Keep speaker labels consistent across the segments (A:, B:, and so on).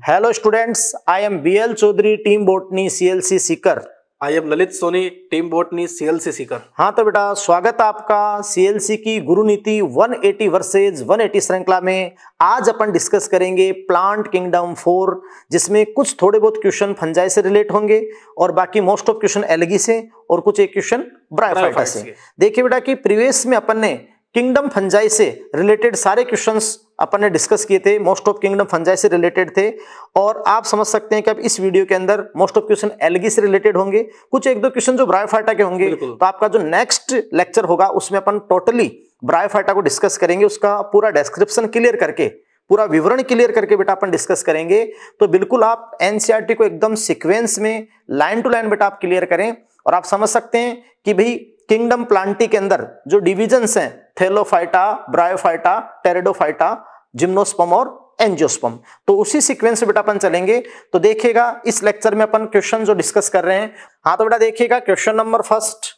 A: Hello students, I am BL Chaudhary, team botany CLC Sikar
B: I am Lalit Soni team botany CLC Sikar
A: हाँ तो बेटा स्वागत है आपका सीएलसी की गुरु नीति 180 वर्सेज 180 श्रृंखला में। आज अपन डिस्कस करेंगे प्लांट किंगडम फोर जिसमें कुछ थोड़े बहुत क्वेश्चन फंजाई से रिलेट होंगे और बाकी मोस्ट ऑफ़ क्वेश्चन एलगी से और कुछ एक क्वेश्चन ब्रायोफाइटा से। देखिए बेटा कि प्रीवियस में अपन ने किंगडम फंजाई से रिलेटेड सारे क्वेश्चंस अपन ने डिस्कस किए थे मोस्ट ऑफ़ किंगडम फंजाई से रिलेटेड थे और आप समझ सकते हैं कि अब इस वीडियो के अंदर मोस्ट ऑफ़ क्वेश्चन एलगी से रिलेटेड होंगे। कुछ एक दो क्वेश्चन जो ब्रायोफाइटा के होंगे तो आपका जो नेक्स्ट लेक्चर होगा उसमें अपन टोटली ब्रायोफाइटा को डिस्कस करेंगे उसका पूरा डिस्क्रिप्शन क्लियर करके पूरा विवरण क्लियर करके बेटा अपन डिस्कस करेंगे। तो बिल्कुल आप एनसीआरटी को एकदम सिक्वेंस में लाइन टू लाइन बेटा आप क्लियर करें और आप समझ सकते हैं कि भाई किंगडम प्लांटी के अंदर जो डिविजन्स हैं थेलोफाइटा ब्रायोफाइटा टेरेडोफाइटा जिम्नोस्पम और एंजियोस्पम। तो उसी सीक्वेंस से बेटा अपन चलेंगे। तो देखिएगा इस लेक्चर में अपन क्वेश्चन जो डिस्कस कर रहे हैं हाँ तो बेटा देखिएगा question number first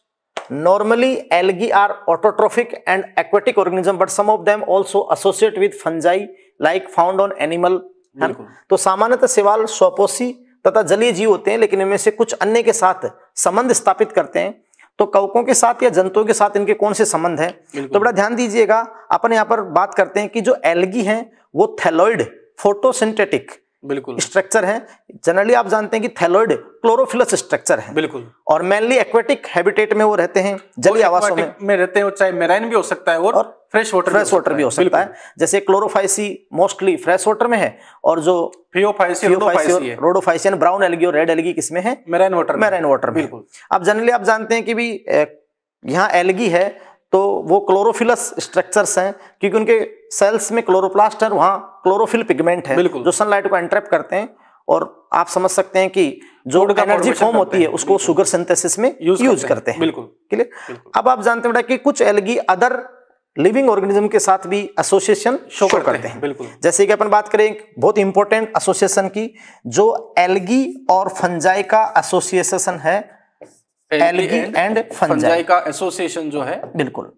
A: normally algae are autotrophic and aquatic organism but some of them also associate with fungi like found on animal तो सामान्यतः सेवाल स्वपोषी तथा जलीय जीव होते हैं लेकिन इनमें से कुछ अन्य के साथ संबंध स्थापित करते हैं। तो कवकों के साथ या जंतुओं के साथ इनके कौन से संबंध है? तो बड़ा ध्यान दीजिएगा अपन यहाँ पर बात करते हैं कि जो एलगी है वो थैलोइड फोटोसिंथेटिक
B: बिल्कुल।
A: स्ट्रक्चर है। जनरली आप जानते हैं कि थैलोइड क्लोरोफिलस स्ट्रक्चर है।
B: बिल्कुल।
A: और मेनली एक्वेटिक हैबिटेट में वो रहते हैं जलीय आवासों में।
B: में रहते हैं चाहे मेराइन भी हो सकता है और, और फ्रेश वाटर
A: फ्रेश वाटर भी हो सकता है। जैसे क्लोरोफाइसी मोस्टली फ्रेश वाटर में है और जो
B: फियोफाइसी
A: रोडोफाइसी ब्राउन एलगी और रेड एलगी किसमें है?
B: मेराइन वाटर
A: मेराइन वाटर बिल्कुल। अब जनरली आप जानते हैं कि भी यहाँ एलगी है तो वो क्लोरोफिलस स्ट्रक्चर्स हैं क्योंकि उनके सेल्स में क्लोरोप्लास्ट है वहाँ क्लोरोफिल पिगमेंट है जो सनलाइट को एंट्रैप करते हैं और आप समझ सकते हैं कि जो एनर्जी फॉर्म होती है उसको शुगर सिंथेसिस में यूज़ यूज़ करते हैं।
B: बिल्कुल।
A: क्लियर अब आप जानते हैं कि कुछ एलगी अदर लिविंग ऑर्गेनिज्म के साथ भी एसोसिएशन शो करते, करते हैं।
B: बिल्कुल।
A: जैसे कि अपन बात करें बहुत इंपॉर्टेंट एसोसिएशन की जो एलगी और फंजाई का एसोसिएशन है एलगी एंड फंजाई।
B: का एसोसिएशन जो है।
A: बिल्कुल।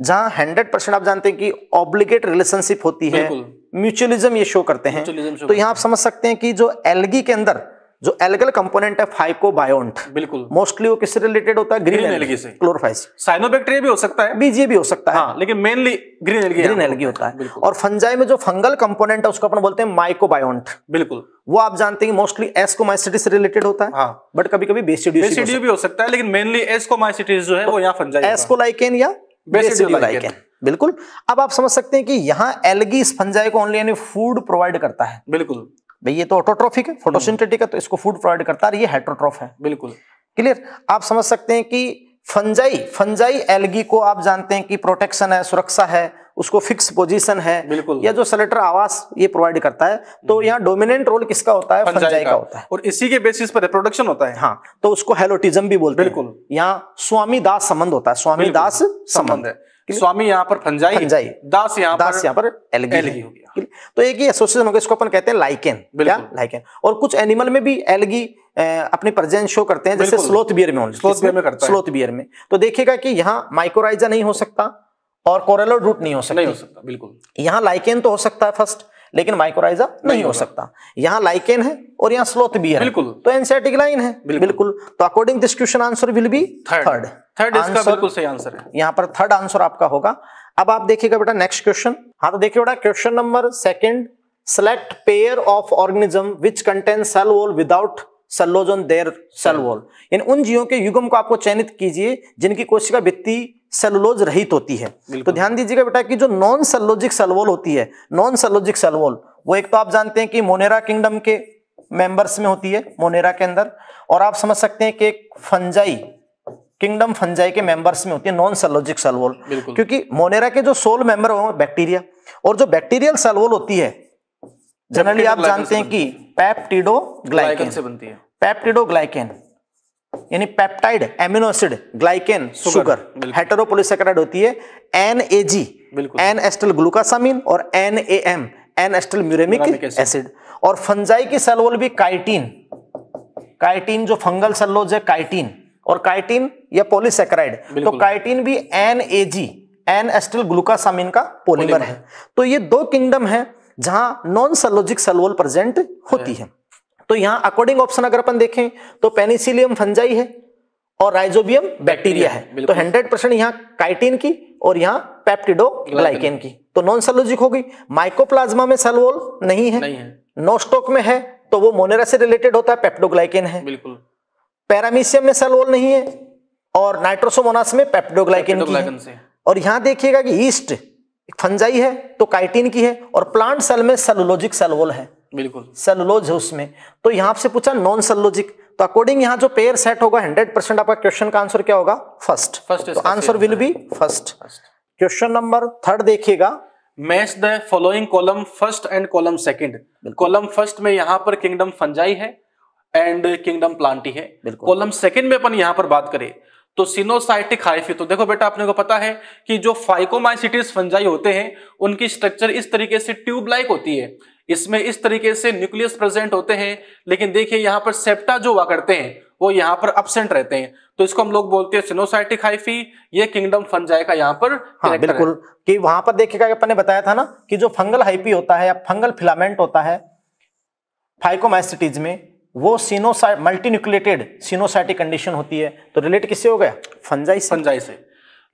A: जहाँ हंड्रेड परसेंट आप जानते हैं कि ऑब्लिगेट रिलेशनशिप होती है म्यूचुअलिज्म ये शो करते हैं। तो यहाँ आप समझ सकते हैं कि जो एलगी के अंदर जो एल्गल कंपोनेंट है फाइकोबायोन्ट
B: बिल्कुल।
A: मोस्टली वो किससे रिलेटेड होता है? ग्रीन एलगी से। क्लोरोफाइस
B: साइनोबैक्टीरिया भी हो सकता है।
A: बीजे भी हो सकता है।
B: हाँ, लेकिन mainly green algae
A: green algae होता है। और फंजाई में जो फंगल कंपोनेंट है उसको अपन बोलते हैं माइकोबायोन्ट
B: बिल्कुल।
A: वो आप जानते हैं मोस्टली एस्कोमाइसिटिस से रिलेटेड होता है।
B: हाँ।
A: बट कभी कभी बेसिडियो
B: भी हो सकता है लेकिन मेनली एस्कोमाइसिटिस जो है वो यहाँ फंजाई
A: एस्कोलाइकेन या बेसिडियोलाइकेन बिल्कुल। अब आप समझ सकते हैं कि यहाँ एलगी इस फंजाई को ओनली यानी फ़ूड प्रोवाइड करता है।
B: बिल्कुल।
A: भाई ये तो ऑटोट्रॉफिक है फोटोसिंथेटिक है तो इसको फ़ूड प्रोवाइड करता है ये हेट्रोट्रॉफ है।
B: बिल्कुल।
A: क्लियर आप समझ सकते हैं कि फंजाई फंजाई एलगी को आप जानते हैं कि प्रोटेक्शन है सुरक्षा है उसको फिक्स पोजीशन है
B: बिल्कुल।
A: या जो सेलेटर आवास ये प्रोवाइड करता है तो हम्म। यहाँ डोमिनेंट रोल किसका होता है? फंजाई का, का। होता है।
B: और इसी के बेसिस पर रिप्रोडक्शन होता है।
A: हाँ तो उसको हेलोटिज्म भी बोलते
B: हैं। बिल्कुल।
A: यहाँ स्वामी दास संबंध होता है स्वामी दास संबंध है।
B: स्वामी यहाँ पर फंजाई
A: फंजाई।
B: दास यहाँ
A: दास यहाँ पर एलगी,
B: एलगी हो गया।
A: तो एक ही एसोसिएशन हो गया इसको अपन कहते हैं लाइकेन क्या? लाइकेन और कुछ एनिमल में भी एलगी अपनी प्रेजेंस शो करते हैं जैसे स्लोथ बियर में
B: स्लोथ बियर में करता
A: है। स्लोथ बियर में। तो देखिएगा कि यहाँ माइक्रोराइजा नहीं हो सकता और कोरेलो रूट नहीं हो सकता
B: नहीं हो सकता। बिल्कुल।
A: यहाँ लाइकेन तो हो सकता है फ़र्स्ट लेकिन माइक्रोराइजा नहीं नहीं हो सकता। यहाँ लाइकेन है और यहाँ स्लोथ है।
B: बिल्कुल।
A: तो एनसेटिक लाइन है। बिल्कुल। तो according this question answer will be third
B: third इसका बिल्कुल सही आंसर है।
A: यहाँ पर थर्ड आंसर आपका होगा। अब आप देखिएगा बेटा नेक्स्ट क्वेश्चन हाँ तो देखिए बेटा question number second select pair of organism which contain cell wall without cellulose on their cell wall इन उन जीवों के युगम को आपको चयनित कीजिए जिनकी कोशिका भित्ति सेलुलोज रहित होती है। तो ध्यान दीजिएगा बेटा कि जो नॉन सेलोजिक सेलवॉल होती है नॉन सेलोजिक सेलवॉल वो एक तो आप जानते हैं कि मोनेरा किंगडम के मेंबर्स में होती है मोनेरा के अंदर। और आप समझ सकते हैं कि एक फंजाई किंगडम फंजाई के मेंबर्स में होती है नॉन सेलोजिक सेलवोल क्योंकि मोनेरा के जो सोल मेंबर हो बैक्टीरिया और जो बैक्टीरियल सेलवोल होती है जनरली आप जानते हैं कि पैप्टिडो ग्लाइकेन
B: से बनती है।
A: पैप्टिडो ग्लाइकेन यानी peptide amino acid glycan sugar heteropolysaccharide होती है N A G N acetyl glucosamine और N A M N acetyl muramic acid और फंजाई की सेलवोल भी काइटिन काइटिन जो फंगल सेलोज है काइटिन और काइटिन या पोलिसेक्राइड। तो काइटिन भी N A G N acetyl glucosamine का पोलीमर है। तो ये दो किंगडम है जहाँ नॉन सेलोजिक सेलवोल प्रेजेंट होती है। तो यहाँ अकॉर्डिंग ऑप्शन अगर अपन देखें तो पेनिसिलियम फंजाई है और राइजोबियम बैक्टीरिया है। तो
B: बिल्कुल।
A: 100 परसेंट यहाँ काइटिन की और यहाँ पेप्टिडो ग्लाइकेन की। तो नॉन सेलोजिक होगी। माइकोप्लाज्मा में सेलवोल नहीं है।
B: नहीं है।
A: नोस्टोक में है तो वो मोनेरा से रिलेटेड होता है पेप्टोग्लाइकेन है।
B: बिल्कुल।
A: पैरामीशियम में सेलवोल नहीं है और नाइट्रोसोमोनास में पेप्टोग्लाइकेन की है।
B: से।
A: और यहाँ देखिएगा कि ईस्ट फंजाई है तो काइटिन की है और प्लांट सेल में सेलुलोजिक सेलवोल है।
B: बिल्कुल।
A: सेलुलोज है उसमें। तो यहाँ से पूछा नॉन सेलुलोजिक तो अकॉर्डिंग यहाँ जो पेयर सेट होगा 100 परसेंट आपका क्वेश्चन का आंसर क्या होगा? फ़र्स्ट।
B: फ़र्स्ट
A: तो answer will be first. Question number third देखिएगा।
B: Match the following column first and column second. Column first में यहाँ पर किंगडम फंजाई है एंड किंगडम प्लांटी है कॉलम सेकंड में अपन यहाँ पर बात करें तो सिनोसाइटिक हाइफी तो देखो बेटा अपने को पता है कि जो फाइकोमाइसिटिस फंजाई होते हैं उनकी स्ट्रक्चर इस तरीके से ट्यूब लाइक होती है इसमें इस तरीके से न्यूक्लियस प्रेजेंट होते हैं लेकिन देखिए यहाँ पर सेप्टा जो हुआ करते हैं वो यहाँ पर अपसेंट रहते हैं तो इसको हम लोग बोलते हैं सिनोसाइटिक हाइफी ये किंगडम फंजाई का यहाँ पर
A: हाँ बिल्कुल कि वहाँ पर देखिएगा अपन ने बताया था ना कि जो फंगल हाइपी होता है या फंगल फिलामेंट होता है फाइकोमाइसिटीज में वो सीनोसाइट मल्टीन्यूक्लिएटेड सीनोसाइटिक कंडीशन होती है। तो रिलेट किससे हो गया? फंजाई से।
B: फंजाई से।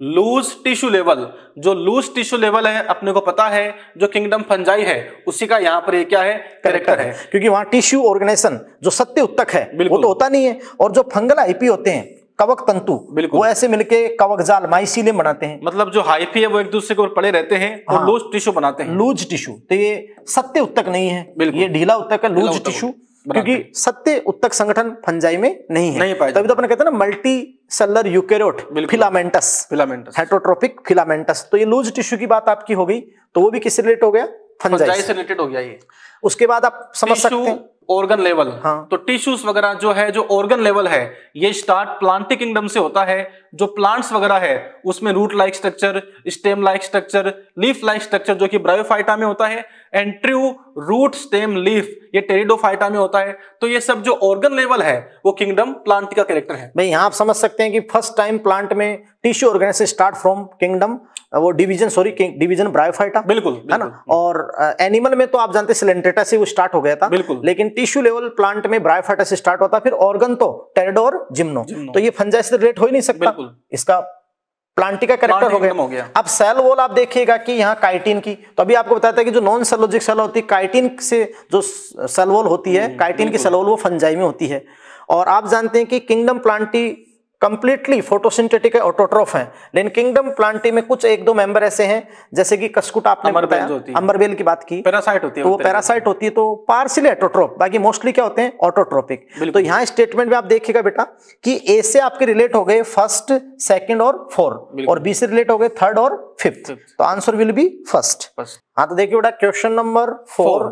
B: लूज टिश्यू लेवल जो लूज टिश्यू लेवल है अपने को पता है जो किंगडम फंजाई है उसी का यहाँ पर ये क्या है? कैरेक्टर है।
A: क्योंकि वहाँ टिश्यू ऑर्गेनाइजेशन जो सत्य उत्तक है वो तो होता नहीं है। और जो फंगल आईपी होते हैं कवक तंतु
B: बिल्कुल।
A: वो ऐसे मिलके कवक जाल माइसीलियम बनाते हैं।
B: मतलब जो हाइफी है वो एक दूसरे के ऊपर पड़े रहते हैं और
A: हाँ।
B: लूज टिश्यू बनाते हैं।
A: लूज टिश्यू तो ये सत्य उत्तक नहीं है। ये ढीला उत्तक है लूज टिश्यू क्योंकि सत्य उत्तक संगठन फंजाई में नहीं है।
B: नहीं पाए
A: तभी तो अपने कहते हैं ना multicellular
B: eukaryote
A: filamentous
B: filamentous
A: heterotrophic filamentous तो ये लूज टिश्यू की बात आपकी हो गई तो वो भी किससे रिलेट हो गया? फंजाई से।
B: रिलेटेड हो गया ये।
A: उसके बाद आप समझ सकते हैं।
B: ऑर्गन लेवल
A: हाँ।
B: तो टिश्यूज वगैरह जो है जो ऑर्गन लेवल है ये स्टार्ट प्लांटिक किंगडम से होता है। जो प्लांट्स वगैरह है उसमें root like structure stem like structure leaf like structure जो कि ब्रायोफाइटा में होता है and true root stem leaf ये टेरिडोफाइटा में होता है। तो ये सब जो ऑर्गन लेवल है वो किंगडम प्लांट का कैरेक्टर है।
A: भाई यहाँ आप समझ सकते हैं कि फ़र्स्ट टाइम प्लांट में tissue organisation start from kingdom वो डिवीज़न सॉरी डिवीज़न ब्रायोफाइटा
B: बिल्कुल
A: है ना? और एनिमल में तो आप जानते हैं सिलेंट्रेटा से वो स्टार्ट हो गया था।
B: बिल्कुल।
A: लेकिन टिश्यू लेवल प्लांट में ब्रायोफाइटा से स्टार्ट होता फिर ऑर्गन तो टेरिडो और जिम्नो। तो ये फंजाई से रिलेट हो ही नहीं सकता। इसका प्लांटी का कैरेक्टर हो
B: हो
A: गया। अब सेल वॉल आप देखिएगा कि यहाँ काइटिन की तो अभी आपको बताया था कि जो नॉन सेलोजिक सेल होती है काइटिन से जो सेल वॉल होती है काइटिन की सेल वॉल वो फंजाई में होती है। और आप जानते हैं कि किंगडम प्लांटी कंप्लीटली फोटोसिंथेटिक है ऑटोट्रोफ है। लेकिन किंगडम प्लांटी में कुछ एक दो मेंबर ऐसे हैं जैसे कि कसकुट आपने
B: अमरबेल।
A: अमरबेल की बात की।
B: पैरासाइट होती है
A: तो पैरासाइट होती है तो पार्सिली एटोट्रोप बाकी मोस्टली क्या होते हैं? ऑटोट्रोपिक तो यहाँ स्टेटमेंट में आप देखिएगा बेटा कि ए से आपके रिलेट हो गए फ़र्स्ट सेकंड और फोर
B: बिल्कुल।
A: और बी से रिलेट हो गए थर्ड और फिफ्थ तो आंसर विल बी फ़र्स्ट हाँ तो देखिए बेटा question number four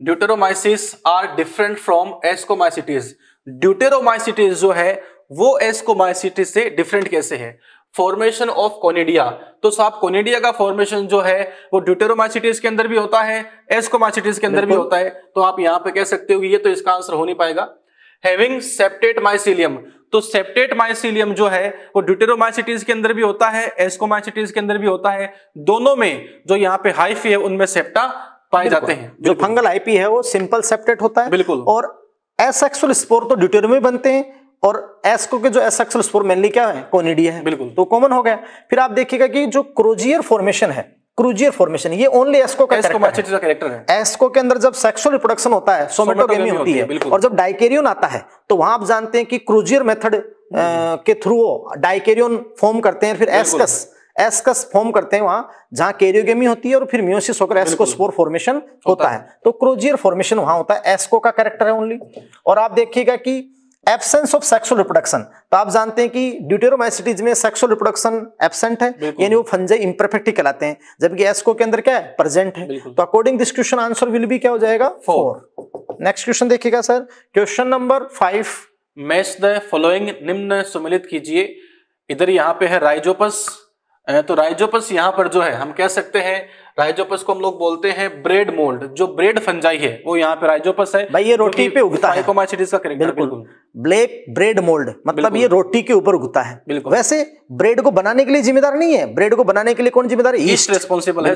B: deuteromycetes are different from ascomycetes deuteromycetes जो है वो एस्कोमाइसिटीज से डिफरेंट कैसे है? फॉर्मेशन ऑफ़ कोनिडिया तो साहब कोनिडिया का फॉर्मेशन जो है वो ड्यूटेरोमाइसिटीज के अंदर भी होता है एस्कोमाइसिटीज के अंदर भी होता है। तो आप यहाँ पे कह सकते हो कि ये तो इसका आंसर हो नहीं पाएगा। हैविंग सेप्टेट माइसिलियम तो सेप्टेट माइसिलियम जो है वो ड्यूटेरोमाइसिटीज के अंदर भी होता है एस्कोमाइसिटीज के अंदर भी होता है। दोनों में जो यहाँ पे हाइफी है उनमें सेप्टा पाए जाते हैं।
A: जो फंगल आईपी है वो सिंपल सेप्टेट होता है।
B: बिल्कुल।
A: और एसेक्सुअल स्पोर तो ड्यूटेरियम में बनते हैं। और एस्को के जो एसेक्सुअल स्पोर मेनली क्या है? कोनिडिया है।
B: बिल्कुल।
A: तो कॉमन हो गया। फिर आप देखिएगा कि जो क्रोजियर फॉर्मेशन है क्रूजियर फॉर्मेशन ये ओनली एस्को का।
B: का कैरेक्टर है।
A: एस्को के अंदर जब सेक्सुअल रिप्रोडक्शन होता है सोमेटोगेमी होती है और जब डाइकेरियन आता है तो वहाँ आप जानते हैं कि क्रूजियर मेथड के थ्रू डाइकेरियन फॉर्म करते हैं फिर। एस्कस एस्कस फॉर्म करते हैं वहाँ जहाँ कैरियोगेमी होती है और फिर म्यूसिस होकर एस्कोस्पोर फॉर्मेशन होता है। तो क्रोजियर फॉर्मेशन वहाँ होता है एस्को का कैरेक्टर है ओनली और आप देखिएगा कि एब्सेंस ऑफ़ सेक्सुअल रिप्रोडक्शन। तो आप जानते हैं कि ड्यूटेरोमाइसिटीज में सेक्सुअल रिप्रोडक्शन एब्सेंट है यानी वो फंजे इम्परफेक्ट ही कहलाते हैं। जबकि एस्को के अंदर क्या है? प्रेजेंट है। तो according this question answer will be क्या हो जाएगा? फोर नेक्स्ट क्वेश्चन देखिएगा sir question number five
B: match the following निम्न सुमिलित कीजिए। इधर यहाँ पे है राइजोपस तो राइजोपस यहाँ पर जो है हम कह सकते हैं राइजोपस को हम लोग बोलते हैं ब्रेड मोल्ड। जो ब्रेड फंजाई है वो यहाँ पे राइजोपस है।
A: भाई ये रोटी पे उगता है।
B: का कैरेक्टर
A: बिल्कुल।
B: बिल्कुल।
A: ब्लैक ब्रेड मोल्ड मतलब ये रोटी के ऊपर उगता है।
B: बिल्कुल।
A: वैसे ब्रेड को बनाने के लिए जिम्मेदार नहीं है। ब्रेड को बनाने के लिए कौन जिम्मेदार है?
B: ईस्ट रेस्पॉन्सिबल है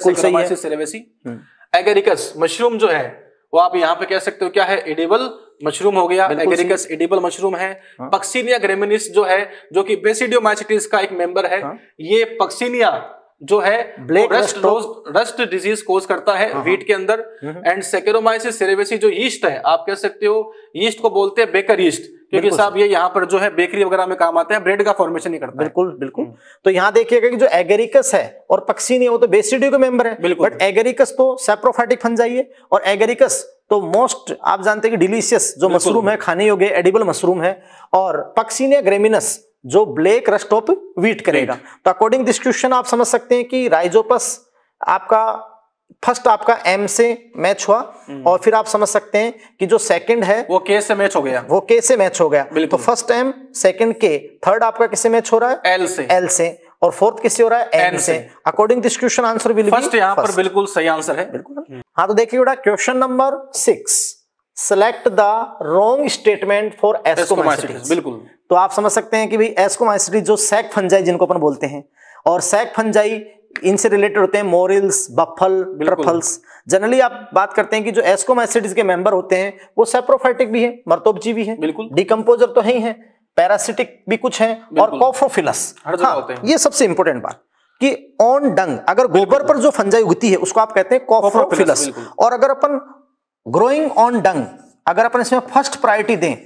B: एगेरिकस मशरूम जो है वो आप यहाँ पे कह सकते हो क्या है? एडिबल मशरूम हो गया एगेरिकस एडिबल मशरूम है
A: हाँ।
B: पक्सीनिया ग्रेमिनिस जो है जो कि बेसिडियोमाइसिटिस का एक मेंबर है
A: हाँ।
B: ये पक्सीनिया जो है
A: Black
B: rust rose rust disease cause करता है
A: हाँ,
B: वीट के अंदर। एंड सेकेरोमाइसिस सेरेवेसी जो यीस्ट है आप कह सकते हो यीस्ट को बोलते हैं बेकर यीस्ट क्योंकि साहब ये यहाँ पर जो है बेकरी वगैरह में काम आते हैं ब्रेड का फॉर्मेशन नहीं करता है
A: बिल्कुल बिल्कुल
B: हम्म।
A: तो यहाँ देखिएगा कि जो एगेरिकस है और पक्सीनिया वो तो बेसिडियो के मेंबर है
B: बिल्कुल।
A: बट एगेरिकस तो सेप्रोफाइटिक फंजाई है और एगेरिकस तो मोस्ट आप जानते हैं कि डिलीशियस जो मशरूम है खाने योग्य एडिबल मशरूम है और पक्सीनिया ग्रेमिनस जो ब्लैक रस्ट ऑफ़ वीट करेगा। तो अकॉर्डिंग दिस क्वेश्चन आप समझ सकते हैं कि राइजोपस आपका फ़र्स्ट आपका एम से मैच हुआ
B: हम्म।
A: और फिर आप समझ सकते हैं कि जो सेकंड है
B: वो के से मैच हो गया।
A: वो के से मैच हो गया। तो। फ़र्स्ट एम सेकंड के थर्ड आपका किससे मैच हो रहा है?
B: एल से।
A: एल से। और फोर्थ किससे हो रहा है? एन से। According this question answer will
B: first यहाँ पर बिल्कुल सही आंसर है।
A: बिल्कुल। हाँ तो देखिए बेटा question number six select the wrong statement for ascomycetes
B: बिल्कुल।
A: तो आप समझ सकते हैं कि भाई एस्कोमाइसिटिस जो सैक फंजाई जिनको अपन बोलते हैं और सैक फंजाई इनसे रिलेटेड होते हैं मोरिल्स बफल ट्रफल्स जनरली आप बात करते हैं कि जो एस्कोमाइसिटिस के मेंबर होते हैं वो सेप्रोफाइटिक भी है मर्तोपजीवी है।
B: बिल्कुल।
A: डिकम्पोजर तो है ही है। पैरासिटिक भी कुछ है और। कॉफ्रोफिलस
B: हैं।
A: ये सबसे इंपॉर्टेंट बात कि ऑन डंग अगर गोबर पर जो फंजाई उगती है उसको आप कहते हैं कॉफ्रोफिलस और अगर अपन ग्रोइंग ऑन डंग अगर अपन इसमें फ़र्स्ट प्रायोरिटी दें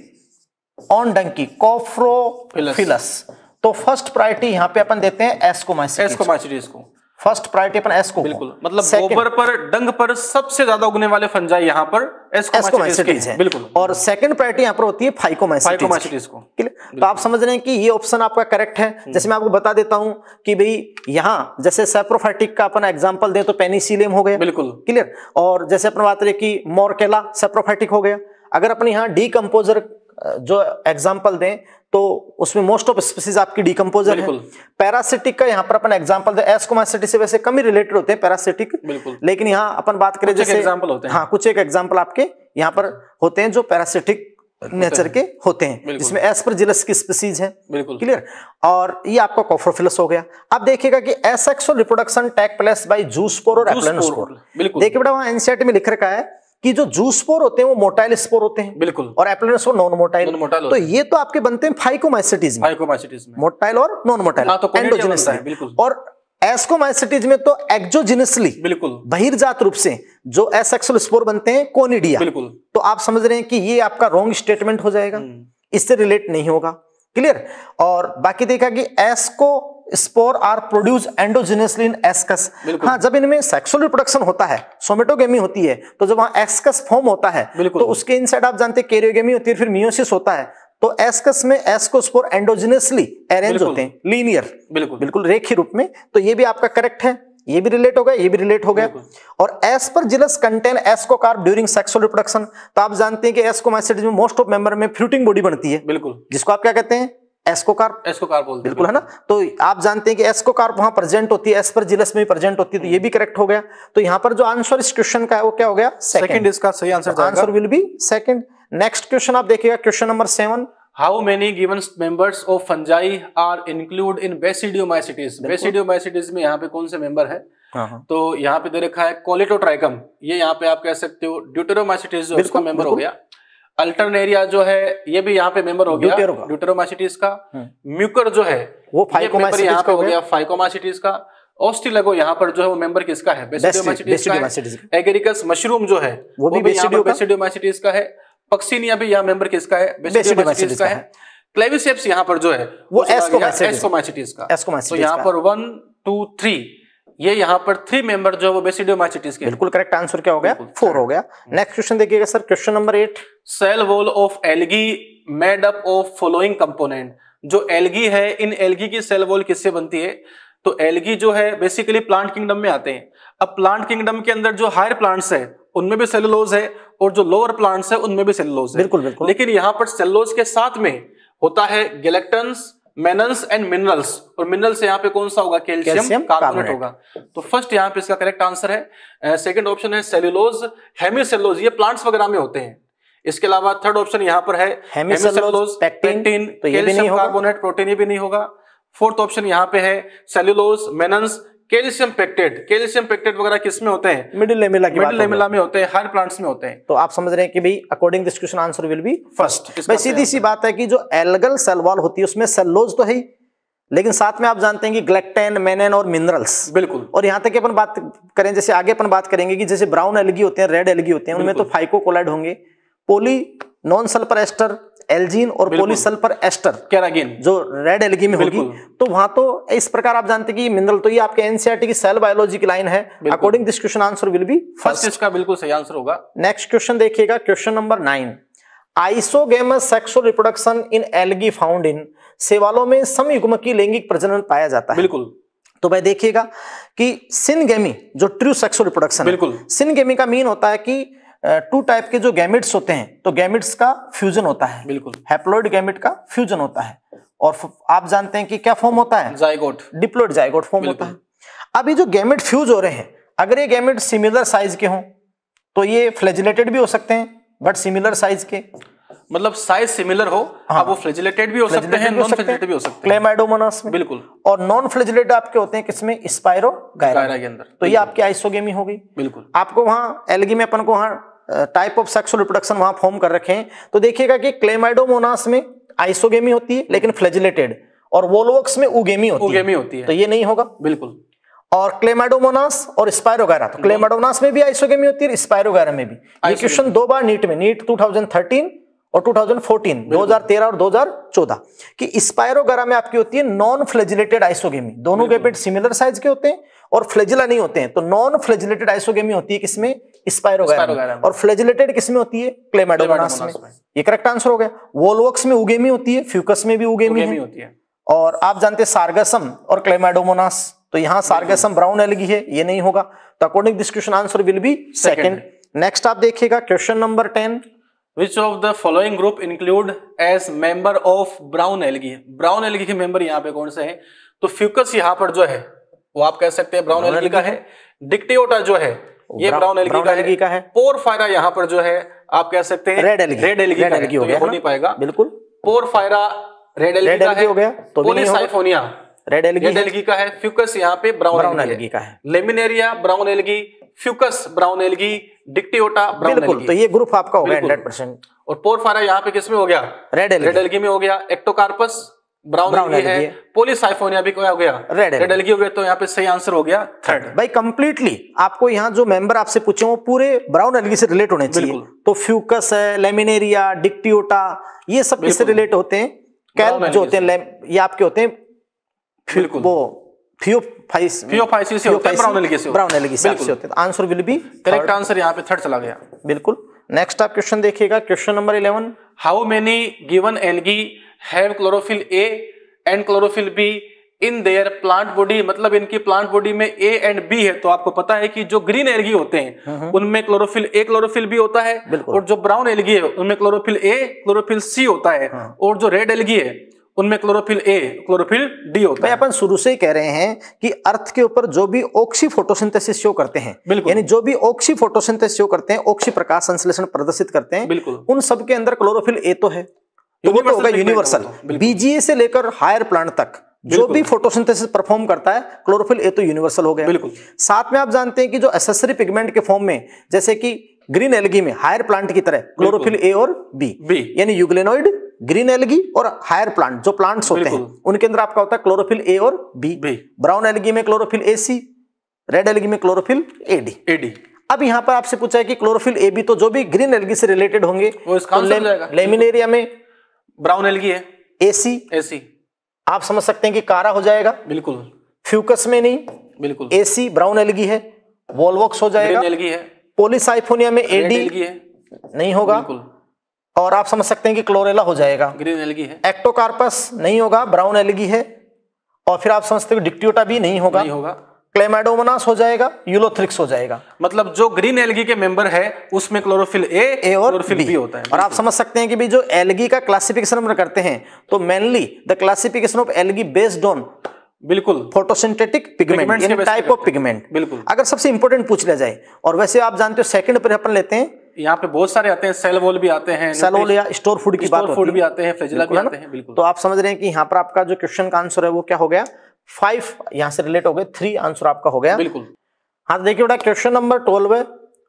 A: ऑन डंग की कॉफ्रोफिलस तो फ़र्स्ट प्रायोरिटी यहाँ पे अपन देते हैं
B: एस्कोमाइसिटिस को।
A: फ़र्स्ट प्रायोरिटी अपन एस्को
B: बिल्कुल। मतलब गोबर पर डंग पर सबसे ज़्यादा उगने वाले फंजाई यहाँ पर एस्कोमाइसिटिस
A: एस्कोमाइसिटिस
B: के
A: है।
B: बिल्कुल।
A: और सेकंड प्रायोरिटी यहाँ पर होती है फाइकोमाइसिटिस
B: फाइकोमाइसिटिस को।
A: तो आप समझ रहे हैं कि ये ऑप्शन आपका करेक्ट है। जैसे मैं आपको बता देता हूँ कि भाई यहाँ जैसे सेप्रोफाइटिक का अपन एग्जांपल दें तो पेनिसिलियम हो गया।
B: बिल्कुल।
A: क्लियर और जैसे अपन बात रहे कि मोरकेला सेप्रोफाइटिक हो गया। अगर अपन यहाँ डीकम्पोजर जो एग्ज़ाम्पल दें तो उसमें मोस्ट ऑफ़ स्पीसीज आपकी डीकम्पोजर है। पैरासिटिक का यहाँ पर अपन एग्जांपल दें एस्कोमाइसिटिस से वैसे कम ही रिलेटेड होते हैं पैरासिटिक लेकिन यहाँ अपन बात करें जैसे
B: example होते हैं।
A: हाँ कुछ एक एग्ज़ाम्पल आपके यहाँ पर होते हैं जो पैरासिटिक नेचर के होते हैं। जिसमें एस्परजिलस की स्पीसीज है। क्लियर और ये आपका कॉफ्रोफिलस हो गया। अब देखिएगा कि asexual reproduction take place by zoospore और एप्लेनोस्पोर
B: बिल्कुल।
A: देखिए बेटा वहाँ एनसीईआरटी में लिख रखा है कि जो जूस्पोर होते हैं वो मोटाइल स्पोर होते हैं।
B: बिल्कुल।
A: और एप्लेनोस्पोर नॉन मोटाइल
B: Non-motile
A: तो ये तो आपके बनते हैं फाइकोमाइसिटीज में।
B: फाइकोमाइसिटिस में।
A: मोटाइल और नॉन मोटाइल
B: हाँ, तो बनता है, बिल्कुल।
A: और एस्कोमाइसिटीज में तो एक्जोजिनसली
B: बिल्कुल।
A: बहिर्जात रूप से जो एसेक्सुअल स्पोर बनते हैं कोनिडिया।
B: बिल्कुल।
A: तो आप समझ रहे हैं कि ये आपका रॉन्ग स्टेटमेंट हो जाएगा।
B: हम्म,
A: इससे रिलेट नहीं होगा। क्लियर और बाकी देखा कि ascospore are produce endogenously in ascus हाँ जब इनमें सेक्सुअल रिप्रोडक्शन होता है सोमेटोगेमी होती है तो जब वहाँ एस्कस फॉर्म होता है तो उसके इनसाइड आप जानते हैं कैरियोगेमी होती है फिर मियोसिस होता है। तो एस्कस में एस्कोस्पोर एंडोजिनसली अरेंज होते हैं लीनियर
B: बिल्कुल।
A: बिल्कुल रेखी रूप में। तो ये भी आपका करेक्ट है ये भी रिलेट हो गया ये भी रिलेट हो गया। और Aspergillus contain ascocarp during sexual reproduction तो आप जानते हैं कि एस्कोमाइसिटिस में मोस्ट ऑफ़ मेंबर में फ्रूटिंग बॉडी बनती है।
B: बिल्कुल।
A: जिसको आप क्या कहते हैं? एस्कोकार्ब
B: एस्को बोलते
A: बिल्कुल है ना? तो आप जानते हैं कि वहाँ प्रेजेंट होती है में भी प्रेजेंट होती है तो ये भी करेक्ट हो गया। तो यहाँ पर जो आंसर इस क्वेश्चन का है वो क्या हो गया?
B: सेकंड इसका सही answer
A: answer will be second next question आप देखिएगा question number seven
B: many given members of fungi are include in basidiomycetes basidiomycetes में यहाँ पे कौन से मेंबर है? तो यहाँ पे दे रखा है कोलिटोट्राइकम ये यहाँ पे आप कह सकते हो ड्यूटेरोमाइसिटिस जो है उसका मेंबर हो गया। अल्टरनेरिया जो है ये भी यहाँ पे मेंबर हो गया
A: ड्यूटेरो का।
B: म्यूकर जो है
A: वो
B: यहाँ
A: का
B: पे
A: हो
B: हो
A: गया।
B: फाइकोमाइसिटिस का। ऑस्टिलगो यहाँ पर जो है वो मेंबर किसका है? है। एगेरिकस मशरूम जो है
A: वो भी
B: यहाँ पर
A: बेसिडियो का।
B: है। पक्सीनिया भी यहाँ मेंबर किसका है?
A: बेसिडियोमाइसिटिस
B: का है।
A: है।
B: क्लेविसेप्स यहाँ पर जो है
A: वो। एस्कोमाइसिटिस
B: का। तो यहाँ पर वन टू थ्री ये यहाँ पर थ्री मेंबर जो वो बेसिडियोमाइसिटिस के
A: बिल्कुल करेक्ट आंसर क्या हो गया? फोर हो गया। नेक्स्ट क्वेश्चन देखिएगा sir question number eight
B: cell wall of algae made up of following component जो एल्गी है इन एलगी की सेल वॉल किससे बनती है? तो एलगी जो है बेसिकली प्लांट किंगडम में आते हैं। अब प्लांट किंगडम के अंदर जो हायर प्लांट्स है उनमें भी सेलुलोज है और जो लोअर प्लांट्स है उनमें भी सेलुलोज है।
A: बिल्कुल बिल्कुल।
B: लेकिन यहाँ पर सेलुलोज के साथ में होता है गैलेक्टन्स मेनल्स एंड मिनरल्स और मिनरल्स यहाँ पे कौन सा होगा? Calcium carbonate
A: carbonate.
B: होगा। तो फ़र्स्ट यहाँ पे इसका करेक्ट आंसर है। सेकंड ऑप्शन है सेल्यूलोज हेमिसेलोज ये प्लांट्स वगैरह में होते हैं। इसके अलावा थर्ड ऑप्शन यहाँ पर है
A: पेक्टिन,
B: पेक्टिन
A: तो
B: कैल्शियम। कार्बोनेट प्रोटीन ये भी नहीं होगा। फोर्थ ऑप्शन यहाँ पे है cellulose mannans calcium pectate calcium pectate वगैरह किसमें होते हैं?
A: मिडिल लेमिला की
B: मिडिल। लेमिला में होते हैं हर प्लांट्स में होते हैं।
A: तो आप समझ रहे हैं कि भाई according this question answer will be
B: first
A: भाई सीधी सी बात है कि जो एल्गल सेल वॉल होती है उसमें सेलोज तो है ही। लेकिन साथ में आप जानते हैं कि ग्लेक्टेन मेनेन और मिनरल्स
B: बिल्कुल।
A: और यहाँ तक अपन बात करें जैसे आगे अपन बात करेंगे कि जैसे ब्राउन एलगी होते हैं रेड एलगी होते हैं उनमें तो फाइकोकोलाइड होंगे। Poly non sulphur ester algin और
B: बिल्कुल।
A: Poly sulphur ester
B: carrageenan.
A: जो रेड एलगी में होगी तो वहाँ तो इस प्रकार आप जानते हैं कि मिनरल तो ये आपके एनसीईआरटी की सेल बायोलॉजी की लाइन है। According this question answer will be
B: first इसका बिल्कुल सही आंसर होगा।
A: नेक्स्ट क्वेश्चन देखिएगा question number nine isogamous sexual reproduction in algae found in सेवालों में समयुग्मकी लैंगिक प्रजनन पाया जाता है।
B: बिल्कुल।
A: तो भाई देखिएगा कि सिनगेमी जो ट्रू सेक्सुअल रिप्रोडक्शन
B: बिल्कुल।
A: सिनगेमी का मीन होता है कि टू टाइप के जो गैमिट्स होते हैं तो गैमिट्स का फ्यूजन होता है।
B: बिल्कुल।
A: हैप्लॉइड गैमिट का फ्यूजन होता है। और आप जानते हैं कि क्या फॉर्म होता है?
B: जाइगोट
A: डिप्लोइड जाइगोट फॉर्म होता है। ये जो गैमेट फ्यूज हो रहे हैं अगर ये गैमेट सिमिलर साइज़ के हों तो ये फ्लैजिलेटेड भी हो सकते हैं बट सिमिलर साइज़ के।
B: मतलब साइज़ सिमिलर हो अब वो फ्लैजिलेटेड भी हो सकते हैं नॉन फ्लैजिलेटेड भी हो सकते हैं।
A: क्लेमाइडोमोनास में।
B: बिल्कुल।
A: और नॉन फ्लेजिलेटेड आपके होते हैं किसमें? स्पाइरो
B: गायरा के अंदर।
A: तो ये आपकी आइसोगेमी हो गई।
B: बिल्कुल।
A: आपको वहाँ एलगी में अपन को वहाँ टाइप ऑफ़ सेक्सुअल रिप्रोडक्शन वहाँ फॉर्म कर रखे हैं। तो देखिएगा कि क्लेमाइडोमोनास में आइसोगेमी होती है लेकिन फ्लेजिलेटेड और वोलोवक्स में उगेमी होती है।
B: उगेमी होती
A: तो ये नहीं होगा?
B: बिल्कुल।
A: और क्लेमाडोमोनास और स्पायरोगारा तो क्लेमाडोमोनास में भी आइसोगेमी होती है स्पायरोगारा में भी। ये क्वेश्चन दो बार नीट में नीट 2013 और 2014 2013 और 2014 कि स्पायरोगारा में आपकी होती है नॉन फ्लेजिलेटेड आइसोगेमी दोनों गैपेट सिमिलर साइज़ के होते हैं और फ्लेजिला नहीं होते हैं। तो नॉन फ्लेजिलेटेड आइसोगेमी होती है किसमें? और फ्लेजिलेटेड किसमें होती है? क्लेमाडोमोनास में। ये करेक्ट आंसर हो गया। वोलवॉक्स में उगेमी होती है फ्यूकस में भी उगेमी
B: होती है।
A: और आप जानते हैं सार्गसम और क्लेमाडोमोनास तो यहाँ सार्गसम ब्राउन एलगी है ये नहीं होगा। तो according this question answer will be second next आप देखिएगा question number ten
B: which of the following group include as member of brown algae brown algae के मेंबर यहाँ पे कौन से हैं? तो फ्यूकस यहाँ पर जो है वो आप कह सकते हैं ब्राउन एलगी का है। डिक्टियोटा जो है ये ब्राउन एलगी का,
A: algae का है।
B: पोरफायरा यहाँ पर जो है आप कह सकते हैं
A: red algae
B: red algae
A: red algae हो
B: तो
A: गया।
B: हो नहीं पाएगा।
A: बिल्कुल।
B: पोरफायरा रेड एलगी का है
A: हो गया, तो।
B: Polysiphonia
A: red algae
B: red algae का है फ्यूकस यहाँ पे ब्राउन
A: ब्राउन
B: एलगी
A: एलगी का है।
B: Laminaria brown algae fucus brown algae dictyota brown
A: बिल्कुल तो ये ग्रुप आपका हो गया हंड्रेड परसेंट
B: और पोरफायरा यहाँ पे किसमें हो गया?
A: रेड
B: रेड
A: एलगी
B: एलगी में हो गया एक्टोकार्पस ब्राउन एलगी है। पोलीसाइफोनिया भी क्या हो गया?
A: Algae।
B: रेड एलगी हो गया तो यहाँ पे सही आंसर हो गया। थर्ड
A: भाई कंप्लीटली आपको यहाँ जो मेंबर आपसे पूछे वो पूरे ब्राउन एलगी से रिलेट होने चाहिए। तो फ्यूकस है लेमिनेरिया डिक्टियोटा ये सब किससे रिलेट होते हैं?
B: Brown
A: जो होते हैं ये आपके होते हैं
B: बिल्कुल।
A: वो फियोफाइस
B: फियोफाइसिस से होते हैं, brown algae से।
A: ब्राउन एलगी से होते हैं। Answer will be
B: correct answer यहाँ पे थर्ड चला गया।
A: बिल्कुल। नेक्स्ट आप क्वेश्चन देखिएगा। Question number eleven
B: how many given algae have chlorophyll a and chlorophyll b in their plant body मतलब इनकी प्लांट बॉडी में ए एंड बी है तो आपको पता है कि जो ग्रीन एलगी होते हैं उनमें क्लोरोफिल ए क्लोरोफिल बी होता है और जो ब्राउन एलगी है उनमें क्लोरोफिल ए क्लोरोफिल सी होता है और जो रेड एलगी है उनमें क्लोरोफिल ए क्लोरोफिल डी होता है।
A: अपन शुरू से ही कह रहे हैं कि अर्थ के ऊपर जो भी ऑक्सी फोटोसिंथेसिस शो करते हैं
B: बिल्कुल।
A: यानी जो भी ऑक्सी फोटोसिंथेसिस शो करते हैं ऑक्सी प्रकाश संश्लेषण प्रदर्शित करते हैं
B: बिल्कुल।
A: उन सब के अंदर क्लोरोफिल ए तो है। तो वो तो होगा यूनिवर्सल। बीजीए से लेकर हायर प्लांट तक जो भी फोटोसिंथेसिस परफॉर्म करता है क्लोरोफिल ए तो यूनिवर्सल हो गया
B: बिल्कुल।
A: साथ में आप जानते हैं कि जो एसेसरी पिगमेंट के फॉर्म में जैसे कि ग्रीन एलगी में हायर प्लांट की तरह क्लोरोफिल ए और बी
B: B।
A: यानी यूग्लेनोइड ग्रीन एलगी और हायर प्लांट जो प्लांट्स होते हैं उनके अंदर आपका होता है क्लोरोफिल ए और बी। ब्राउन एलगी में chlorophyll a c red algae में chlorophyll a d
B: a d
A: अब यहाँ पर आपसे पूछा है कि क्लोरोफिल ए बी तो जो भी ग्रीन एलगी से रिलेटेड होंगे
B: वो इसका
A: तो। लेमिनेरिया में
B: ब्राउन एलगी है।
A: ए सी
B: ऐसी
A: आप समझ सकते हैं कि कारा हो जाएगा?
B: बिल्कुल।
A: फ्यूकस में नहीं।
B: बिल्कुल।
A: ए सी ब्राउन एलगी है। वॉलवॉक्स हो जाएगा।
B: एलगी है।
A: पोलिसाइफोनिया में एडी
B: एलगी है।
A: नहीं होगा।
B: बिल्कुल।
A: और आप समझ सकते हैं कि क्लोरेला हो जाएगा।
B: ग्रीन एलगी है।
A: एक्टोकार्पस नहीं होगा। ब्राउन एलगी है। और फिर आप समझते हो डिक्टियोटा भी नहीं होगा।
B: नहीं होगा।
A: क्लेमाडोमोनास हो जाएगा यूलोथ्रिक्स हो जाएगा।
B: मतलब जो ग्रीन एलगी के मेंबर है उसमें क्लोरोफिल ए
A: ए और
B: क्लोरोफिल
A: बी
B: होता है।
A: और आप समझ सकते हैं कि भी जो एलगी का क्लासिफिकेशन हम करते हैं तो mainly the classification of algae based on
B: बिल्कुल।
A: Photosynthetic pigment type of pigment
B: बिल्कुल।
A: अगर सबसे इंपॉर्टेंट पूछ लिया जाए और वैसे आप जानते हो सेकंड पर अपन लेते हैं।
B: यहाँ पे बहुत सारे आते हैं सेल वॉल भी आते हैं
A: सेलोल या स्टोर फ़ूड की बात
B: फ़ूड भी आते हैं फ्लेजिला भी आते हैं बिल्कुल।
A: तो आप समझ रहे हैं कि यहाँ पर आपका जो क्वेश्चन का आंसर है वो क्या हो गया? फाइव यहाँ से रिलेट हो गए थ्री आंसर आपका हो गया।
B: बिल्कुल।
A: हाँ देखिए बेटा क्वेश्चन नंबर ट्वेल्व है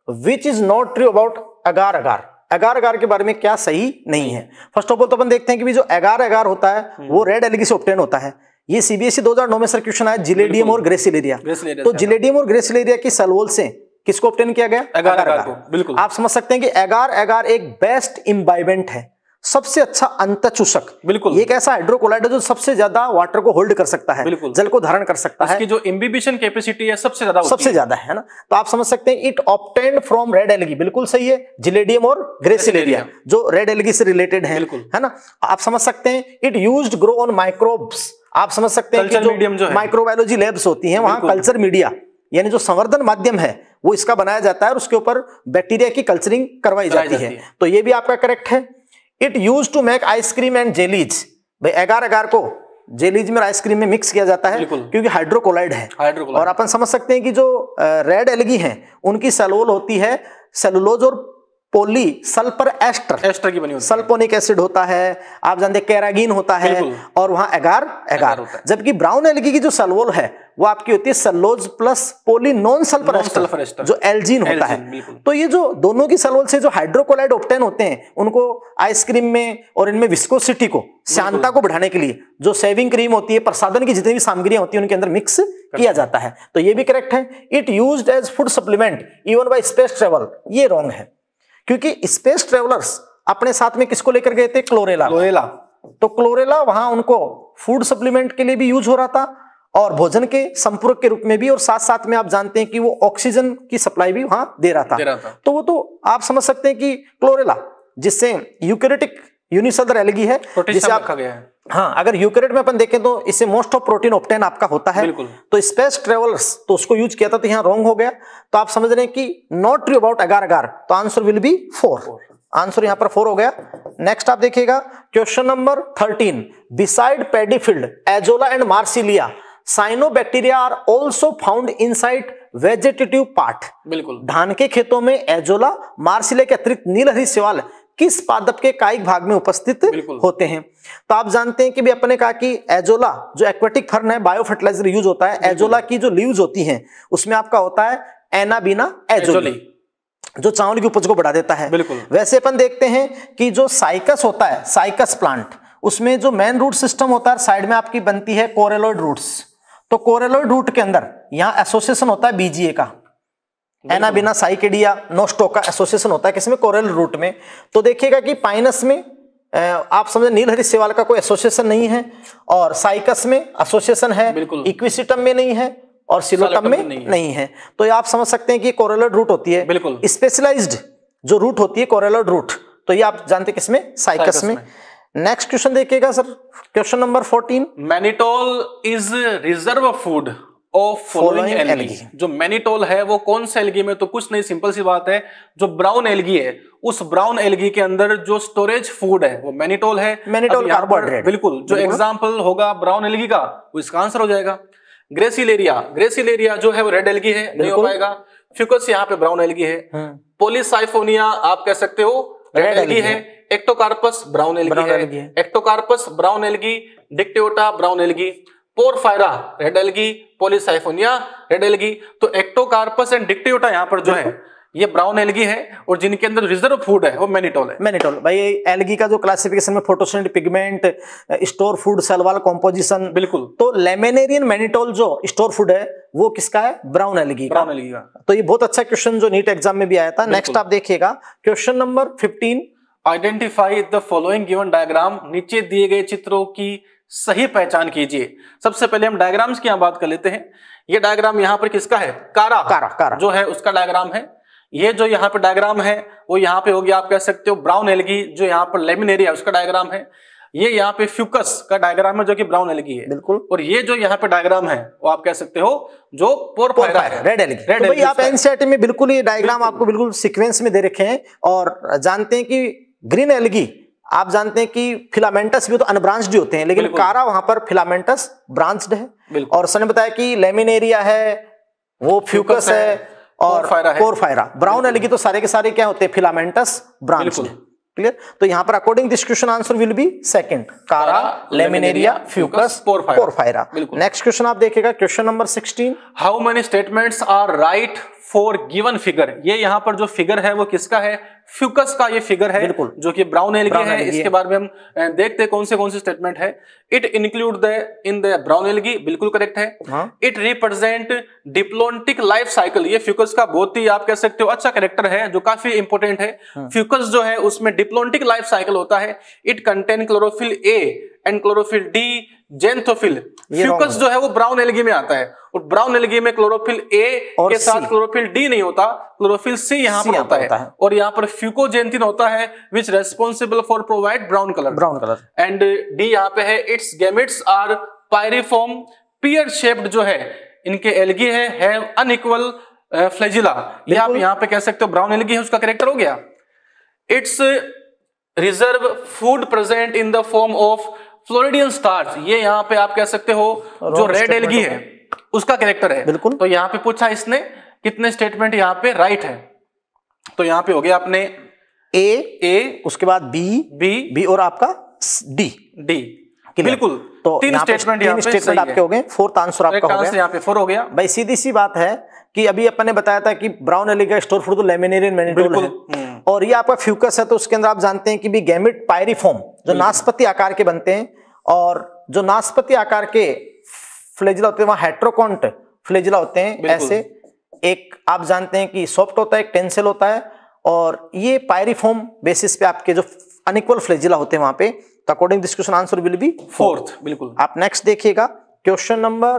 A: which is not true about agar agar agar agar के बारे में क्या सही नहीं है? फ़र्स्ट ऑफ़ ऑल तो अपन देखते हैं कि जो अगार अगार होता है
B: हम्म।
A: वो रेड एलगी से ऑप्टेन होता है। ये सीबीएसई 2009 में सर क्वेश्चन आया जिलेडियम और ग्रेसिलेरिया तो जिलेडियम और ग्रेसिलेरिया की सलवोल से किसको ऑप्टेन किया गया?
B: अगार अगार को, बिल्कुल।
A: आप समझ सकते हैं कि अगार अगार एक बेस्ट इम्बाइबेंट है। सबसे अच्छा अंतचूषक
B: बिल्कुल।
A: एक ऐसा हाइड्रोकोलाइड है जो सबसे ज़्यादा वाटर को होल्ड कर सकता है
B: बिल्कुल।
A: जल को धारण कर सकता है
B: जो इम्बिबिशन कैपेसिटी है सबसे ज़्यादा
A: सबसे
B: है।
A: ज़्यादा है ना तो आप समझ सकते हैं it obtained from red algae बिल्कुल सही है जिलेडियम और ग्रेसिलेरिया जो रेड एलगी से रिलेटेड है। है ना आप समझ सकते हैं it use grow on microbes आप समझ सकते हैं कि
B: जो
A: जो
B: है।
A: माइक्रोबायोलॉजी लैब्स होती हैं वहाँ कल्चर मीडिया यानी जो संवर्धन माध्यम है वो इसका बनाया जाता है और उसके ऊपर बैक्टीरिया की कल्चरिंग करवाई जाती
B: जाती
A: है
B: है।
A: तो ये भी आपका करेक्ट है it use to make ice cream and jellies भाई एगार एगार को जेलीज में आइसक्रीम में मिक्स किया जाता है क्योंकि हाइड्रोकोलाइड है।
B: हाइड्रोकोलाइड।
A: और अपन समझ सकते हैं कि जो रेड एलगी हैं उनकी सेलोल होती है सेलुलोज और पोली सल्फ़र एस्टर।
B: एस्टर की बनी होती
A: सल्फोनिक एसिड होता है आप जानते कैरागिन होता है और वहाँ एगार एगार। जबकि ब्राउन एलगी की जो सल्वोल है वो आपकी होती है cellulose plus poly non sulphur ester जो एल्जीन होता है। तो ये जो दोनों की सल्वोल से जो हाइड्रोकोलाइड ऑप्टेन होते हैं उनको आइसक्रीम में और इनमें विस्कोसिटी को शांता को बढ़ाने के लिए जो सेविंग क्रीम होती है प्रसादन की जितनी भी सामग्रियाँ होती है उनके अंदर मिक्स किया जाता है। तो ये भी करेक्ट है। It use as food supplement even by space travel ये रॉन्ग है। क्योंकि स्पेस ट्रेवलर्स अपने साथ में किसको लेकर गए थे? क्लोरेला
B: क्लोरेला
A: तो क्लोरेला वहाँ उनको फ़ूड सप्लीमेंट के लिए भी यूज़ हो रहा था और भोजन के संपूर्क के रूप में भी और साथ साथ में आप जानते हैं कि वो ऑक्सीजन की सप्लाई भी वहाँ दे रहा था।
B: दे रहा था।
A: तो वो तो आप समझ सकते हैं कि क्लोरेला जिससे यूकेरेटिक यूनिसेलर एलगी है जिसे आप
B: गया है।
A: हाँ अगर यूकेरेट में अपन देखें तो इससे मोस्ट ऑफ़ प्रोटीन ऑप्टेन आपका होता है। तो स्पेस ट्रेवलर्स तो उसको यूज़ किया था तो यहाँ रॉन्ग हो गया। तो आप समझ रहे हैं कि not true about agar agar तो answer will be four answer यहाँ पर फोर हो गया। नेक्स्ट आप देखिएगा question number thirteen beside paddy field azolla and marsilea cyanobacteria are also found inside vegetative part
B: बिल्कुल।
A: धान के खेतों में एजोला मार्सिले के अतिरिक्त नीलहरी सेवाल किस पादप के कायिक भाग में उपस्थित होते हैं? तो आप जानते हैं कि भी अपने कहा कि एजोला जो एक्वेटिक फर्न है बायो फर्टिलाइज़र यूज़ होता है। एजोला की जो लीव्स होती हैं उसमें आपका होता है एनाबीना एजोली।
B: एजोली।
A: जो चावल की उपज को बढ़ा देता है।
B: बिल्कुल।
A: वैसे अपन देखते हैं कि जो साइकस होता है साइकस प्लांट उसमें जो मेन रूट सिस्टम होता है साइड में आपकी बनती है कोरेलॉइड रूट्स। तो कोरेलॉइड रूट के अंदर यहाँ एसोसिएशन होता है बीजीए का। एना बिना साइकेडिया नोस्टोक का एसोसिएशन होता है किसमें कोरल रूट में तो देखिएगा कि पाइनस में आप समझे नीलहरी सेवाल का कोई एसोसिएशन नहीं है और साइकस में एसोसिएशन है। इक्विसिटम में नहीं है और सिलोटम में
B: नहीं है।
A: नहीं है तो ये आप समझ सकते हैं कि कोरेलर रूट होती है
B: बिल्कुल।
A: स्पेशलाइज्ड जो रूट होती है कोरेलर रूट तो ये आप जानते किसमें साइकस में। नेक्स्ट क्वेश्चन देखिएगा sir question number fourteen
B: mannitol is reserve food of following algae. जो मैनिटोल है वो कौन सा एलगी में? तो कुछ नहीं सिंपल सी बात है जो ब्राउन एल्गी है उस ब्राउन एल्गी के अंदर जो स्टोरेज फ़ूड है वो मैनिटोल है। पर
A: carbohydrate।
B: बिल्कुल जो। एग्ज़ाम्पल होगा ब्राउन एल्गी का वो इसका आंसर हो जाएगा। ग्रेसिलेरिया ग्रेसिलेरिया जो है वो रेड एलगी है नहीं हो पाएगा। फ्यूकस यहाँ पे ब्राउन एल्गी है। पोलिसाइफोनिया आप कह सकते हो रेड एल्गी है।
A: है।
B: एक्टोकार्पस ब्राउन एलगी है। Ectocarpus brown algae dictyota brown algae porphyra red algae polysiphonia red algae. तो एक्टोकार्पस एंड डिक्टियोटा यहाँ पर जो है ये ब्राउन एल्गी है और जिनके अंदर रिज़र्व फ़ूड है वो मैनिटोल है।
A: मैनिटोल भाई एल्गी का जो क्लासिफिकेशन में photosynthetic pigment store food cell wall composition
B: बिल्कुल।
A: तो लेमेनेरियन मैनिटोल जो स्टोर फ़ूड है वो किसका है? ब्राउन एल्गी का।
B: ब्राउन एल्गी का।
A: तो ये बहुत अच्छा क्वेश्चन जो नीट एग्ज़ाम में भी आया था। नेक्स्ट आप देखिएगा question number 15
B: identify the following given diagram नीचे दिए गए चित्रों की सही पहचान कीजिए। सबसे पहले हम डायग्राम्स की यहाँ बात कर लेते हैं। ये डायग्राम यहाँ पर किसका है? कारा।
A: कारा, कारा।
B: जो है उसका डायग्राम है। ये जो यहाँ पे डायग्राम है वो यहाँ पे हो गया आप कह सकते हो ब्राउन एलगी जो यहाँ पर लेमिनेरिया उसका डायग्राम है। ये यहाँ पे फ्यूकस का डायग्राम है जो कि ब्राउन एलगी है।
A: बिल्कुल।
B: और ये जो यहाँ पे डायग्राम है वो आप कह सकते हो जो पोर, पोर है।
A: रेड एल्गी
B: रेड
A: तो भाई आप एनसीईआरटी में बिल्कुल ये डायग्राम आपको बिल्कुल सिक्वेंस में दे रखे हैं और जानते हैं कि ग्रीन एल्गी आप जानते हैं कि फिलामेंटस भी तो अनब्रांच्ड होते हैं लेकिन कारा वहाँ पर फिलामेंटस ब्रांच्ड है। और सर ने बताया कि लेमिनेरिया है वो फ्यूकस है
B: है,
A: और
B: है।
A: पोरफायरा ब्राउन एल्गी तो सारे के सारे क्या होते हैं? फिलामेंटस ब्रांच्ड
B: बिल्कुल।
A: क्लियर तो यहाँ पर according this question answer will be second chara laminaria fucus porphyra next question आप देखेगा question number 16
B: how many statements are right for given figure ये यहाँ पर जो फिगर है वो किसका है? फ्यूकस का ये फिगर है जो कि ब्राउन एलगी है इसके बारे में हम देखते हैं कौन से कौन से स्टेटमेंट है। It include the in the brown algae बिल्कुल करेक्ट है। It represent diplontic life cycle ये फ्यूकस का बहुत ही आप कह सकते हो अच्छा करेक्टर है जो काफ़ी इंपोर्टेंट है। फ्यूकस हाँ। जो है उसमें डिप्लोन्टिक लाइफ साइकिल होता है। It contain chlorophyll a and chlorophyll d xanthophyll fucus जो है वो ब्राउन एलगी में आता है। और ब्राउन एलगी में क्लोरोफिल ए के साथ क्लोरोफिल डी नहीं होता क्लोरोफिल सी यहाँ पर होता, होता है।, है। और यहाँ पर फ्यूकोजेंथिन होता है which responsible for provide brown colour
A: brown colour
B: and d यहाँ पे है its gametes are pyriform pear shaped जो है इनके एलगी है हैव अनइक्वल फ्लेजिला ये आप यहाँ पे कह सकते हो ब्राउन एलगी है उसका करेक्टर हो गया। Its reserve food present in the form of floridean starch ये यहाँ पे आप कह सकते हो जो रेड एलगी है। उसका कैरेक्टर है।
A: बिल्कुल।
B: तो यहाँ पे पूछा इसने कितने स्टेटमेंट यहाँ पे राइट है। तो यहाँ पे हो गया आपने
A: ए ए उसके बाद बी बी बी और आपका डी
B: डी बिल्कुल।
A: तो तीन स्टेटमेंट तीन स्टेटमेंट आपके हो। गए फोर्थ आंसर आपका हो गया।
B: यहाँ पे फोर हो गया।
A: भाई सीधी सी बात है कि अभी अपन ने बताया था कि ब्राउन एली का स्टोर फ़ूड तो लेमिनेरियन मैनिटोल है। हम्म। और ये आपका फ्यूकस है तो उसके अंदर आप जानते हैं कि भी गैमिट पायरिफॉर्म जो नाशपति आकार के बनते हैं और जो नाशपति आकार के फ्लेजिला होते हैं वहाँ हेट्रोकॉन्ट फ्लेजिला होते हैं। ऐसे एक आप जानते हैं कि सॉफ्ट होता है एक टेंसिल होता है और ये पायरिफॉर्म बेसिस पे आपके जो अनिक्वल फ्लेजिला होते हैं वहाँ पे तो according this question answer will be
B: fourth बिल्कुल।
A: आप नेक्स्ट देखिएगा question number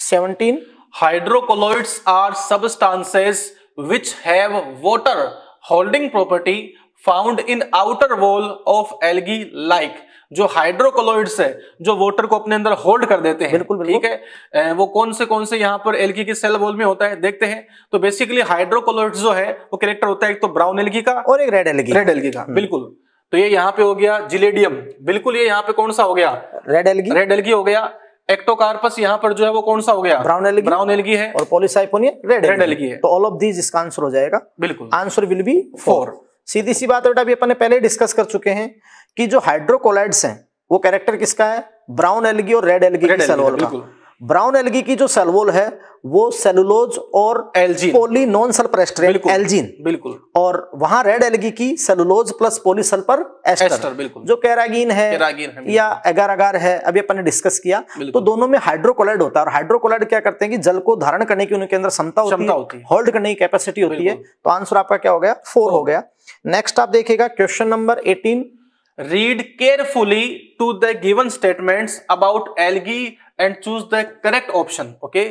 A: 17
B: hydrocolloids are substances which have water holding property found in outer wall of algae like जो हाइड्रोकोलोइड्स है जो वाटर को अपने अंदर होल्ड कर देते हैं
A: बिल्कुल
B: ठीक है? वो कौन से कौन से यहाँ पर एल्गी की सेल वॉल में होता है देखते हैं। तो बेसिकली हाइड्रोकोलोइड्स जो है वो कैरेक्टर होता है एक तो ब्राउन एल्गी का
A: और एक रेड एल्गी
B: रेड एल्गी का हम्म। बिल्कुल। तो ये यहाँ पे हो गया जिलेडियम बिल्कुल ये यहाँ पे कौन सा हो गया?
A: रेड एल्गी
B: रेड एल्गी हो गया। एक्टोकार्पस यहाँ पर जो है वो कौन सा हो गया?
A: ब्राउन एल्गी
B: ब्राउन एल्गी है।
A: और पॉलीसाइपोनिया रेड
B: रेड एल्गी है।
A: तो ऑल ऑफ़ दीज इसका आंसर हो जाएगा।
B: बिल्कुल।
A: आंसर विल बी फोर सीधी सी बात बेटा अभी अपन ने पहले डिस्कस कर चुके हैं कि जो हाइड्रोकोलाइड्स हैं वो कैरेक्टर किसका है? ब्राउन एलगी और रेड एलगी की सेलवोल का। ब्राउन एलगी की जो सेलवोल है वो सेलुलोज और
B: algin.
A: Poly non sulphur algin.
B: बिल्कुल।
A: और वहाँ रेड एलगी की cellulose plus poly sulphur ester, ester
B: बिल्कुल।
A: जो कैरागीन है, है या एगार अगार है अभी अपन ने डिस्कस किया तो दोनों में हाइड्रोकोलाइड होता है। और हाइड्रोकोलाइड क्या करते हैं कि जल को धारण करने की उनके अंदर क्षमता होती है होल्ड करने की कैपेसिटी होती है। तो आंसर आपका क्या हो गया? फोर हो गया। नेक्स्ट आप देखिएगा question number eighteen
B: read carefully to the given statements about algae and choose the correct option. Okay.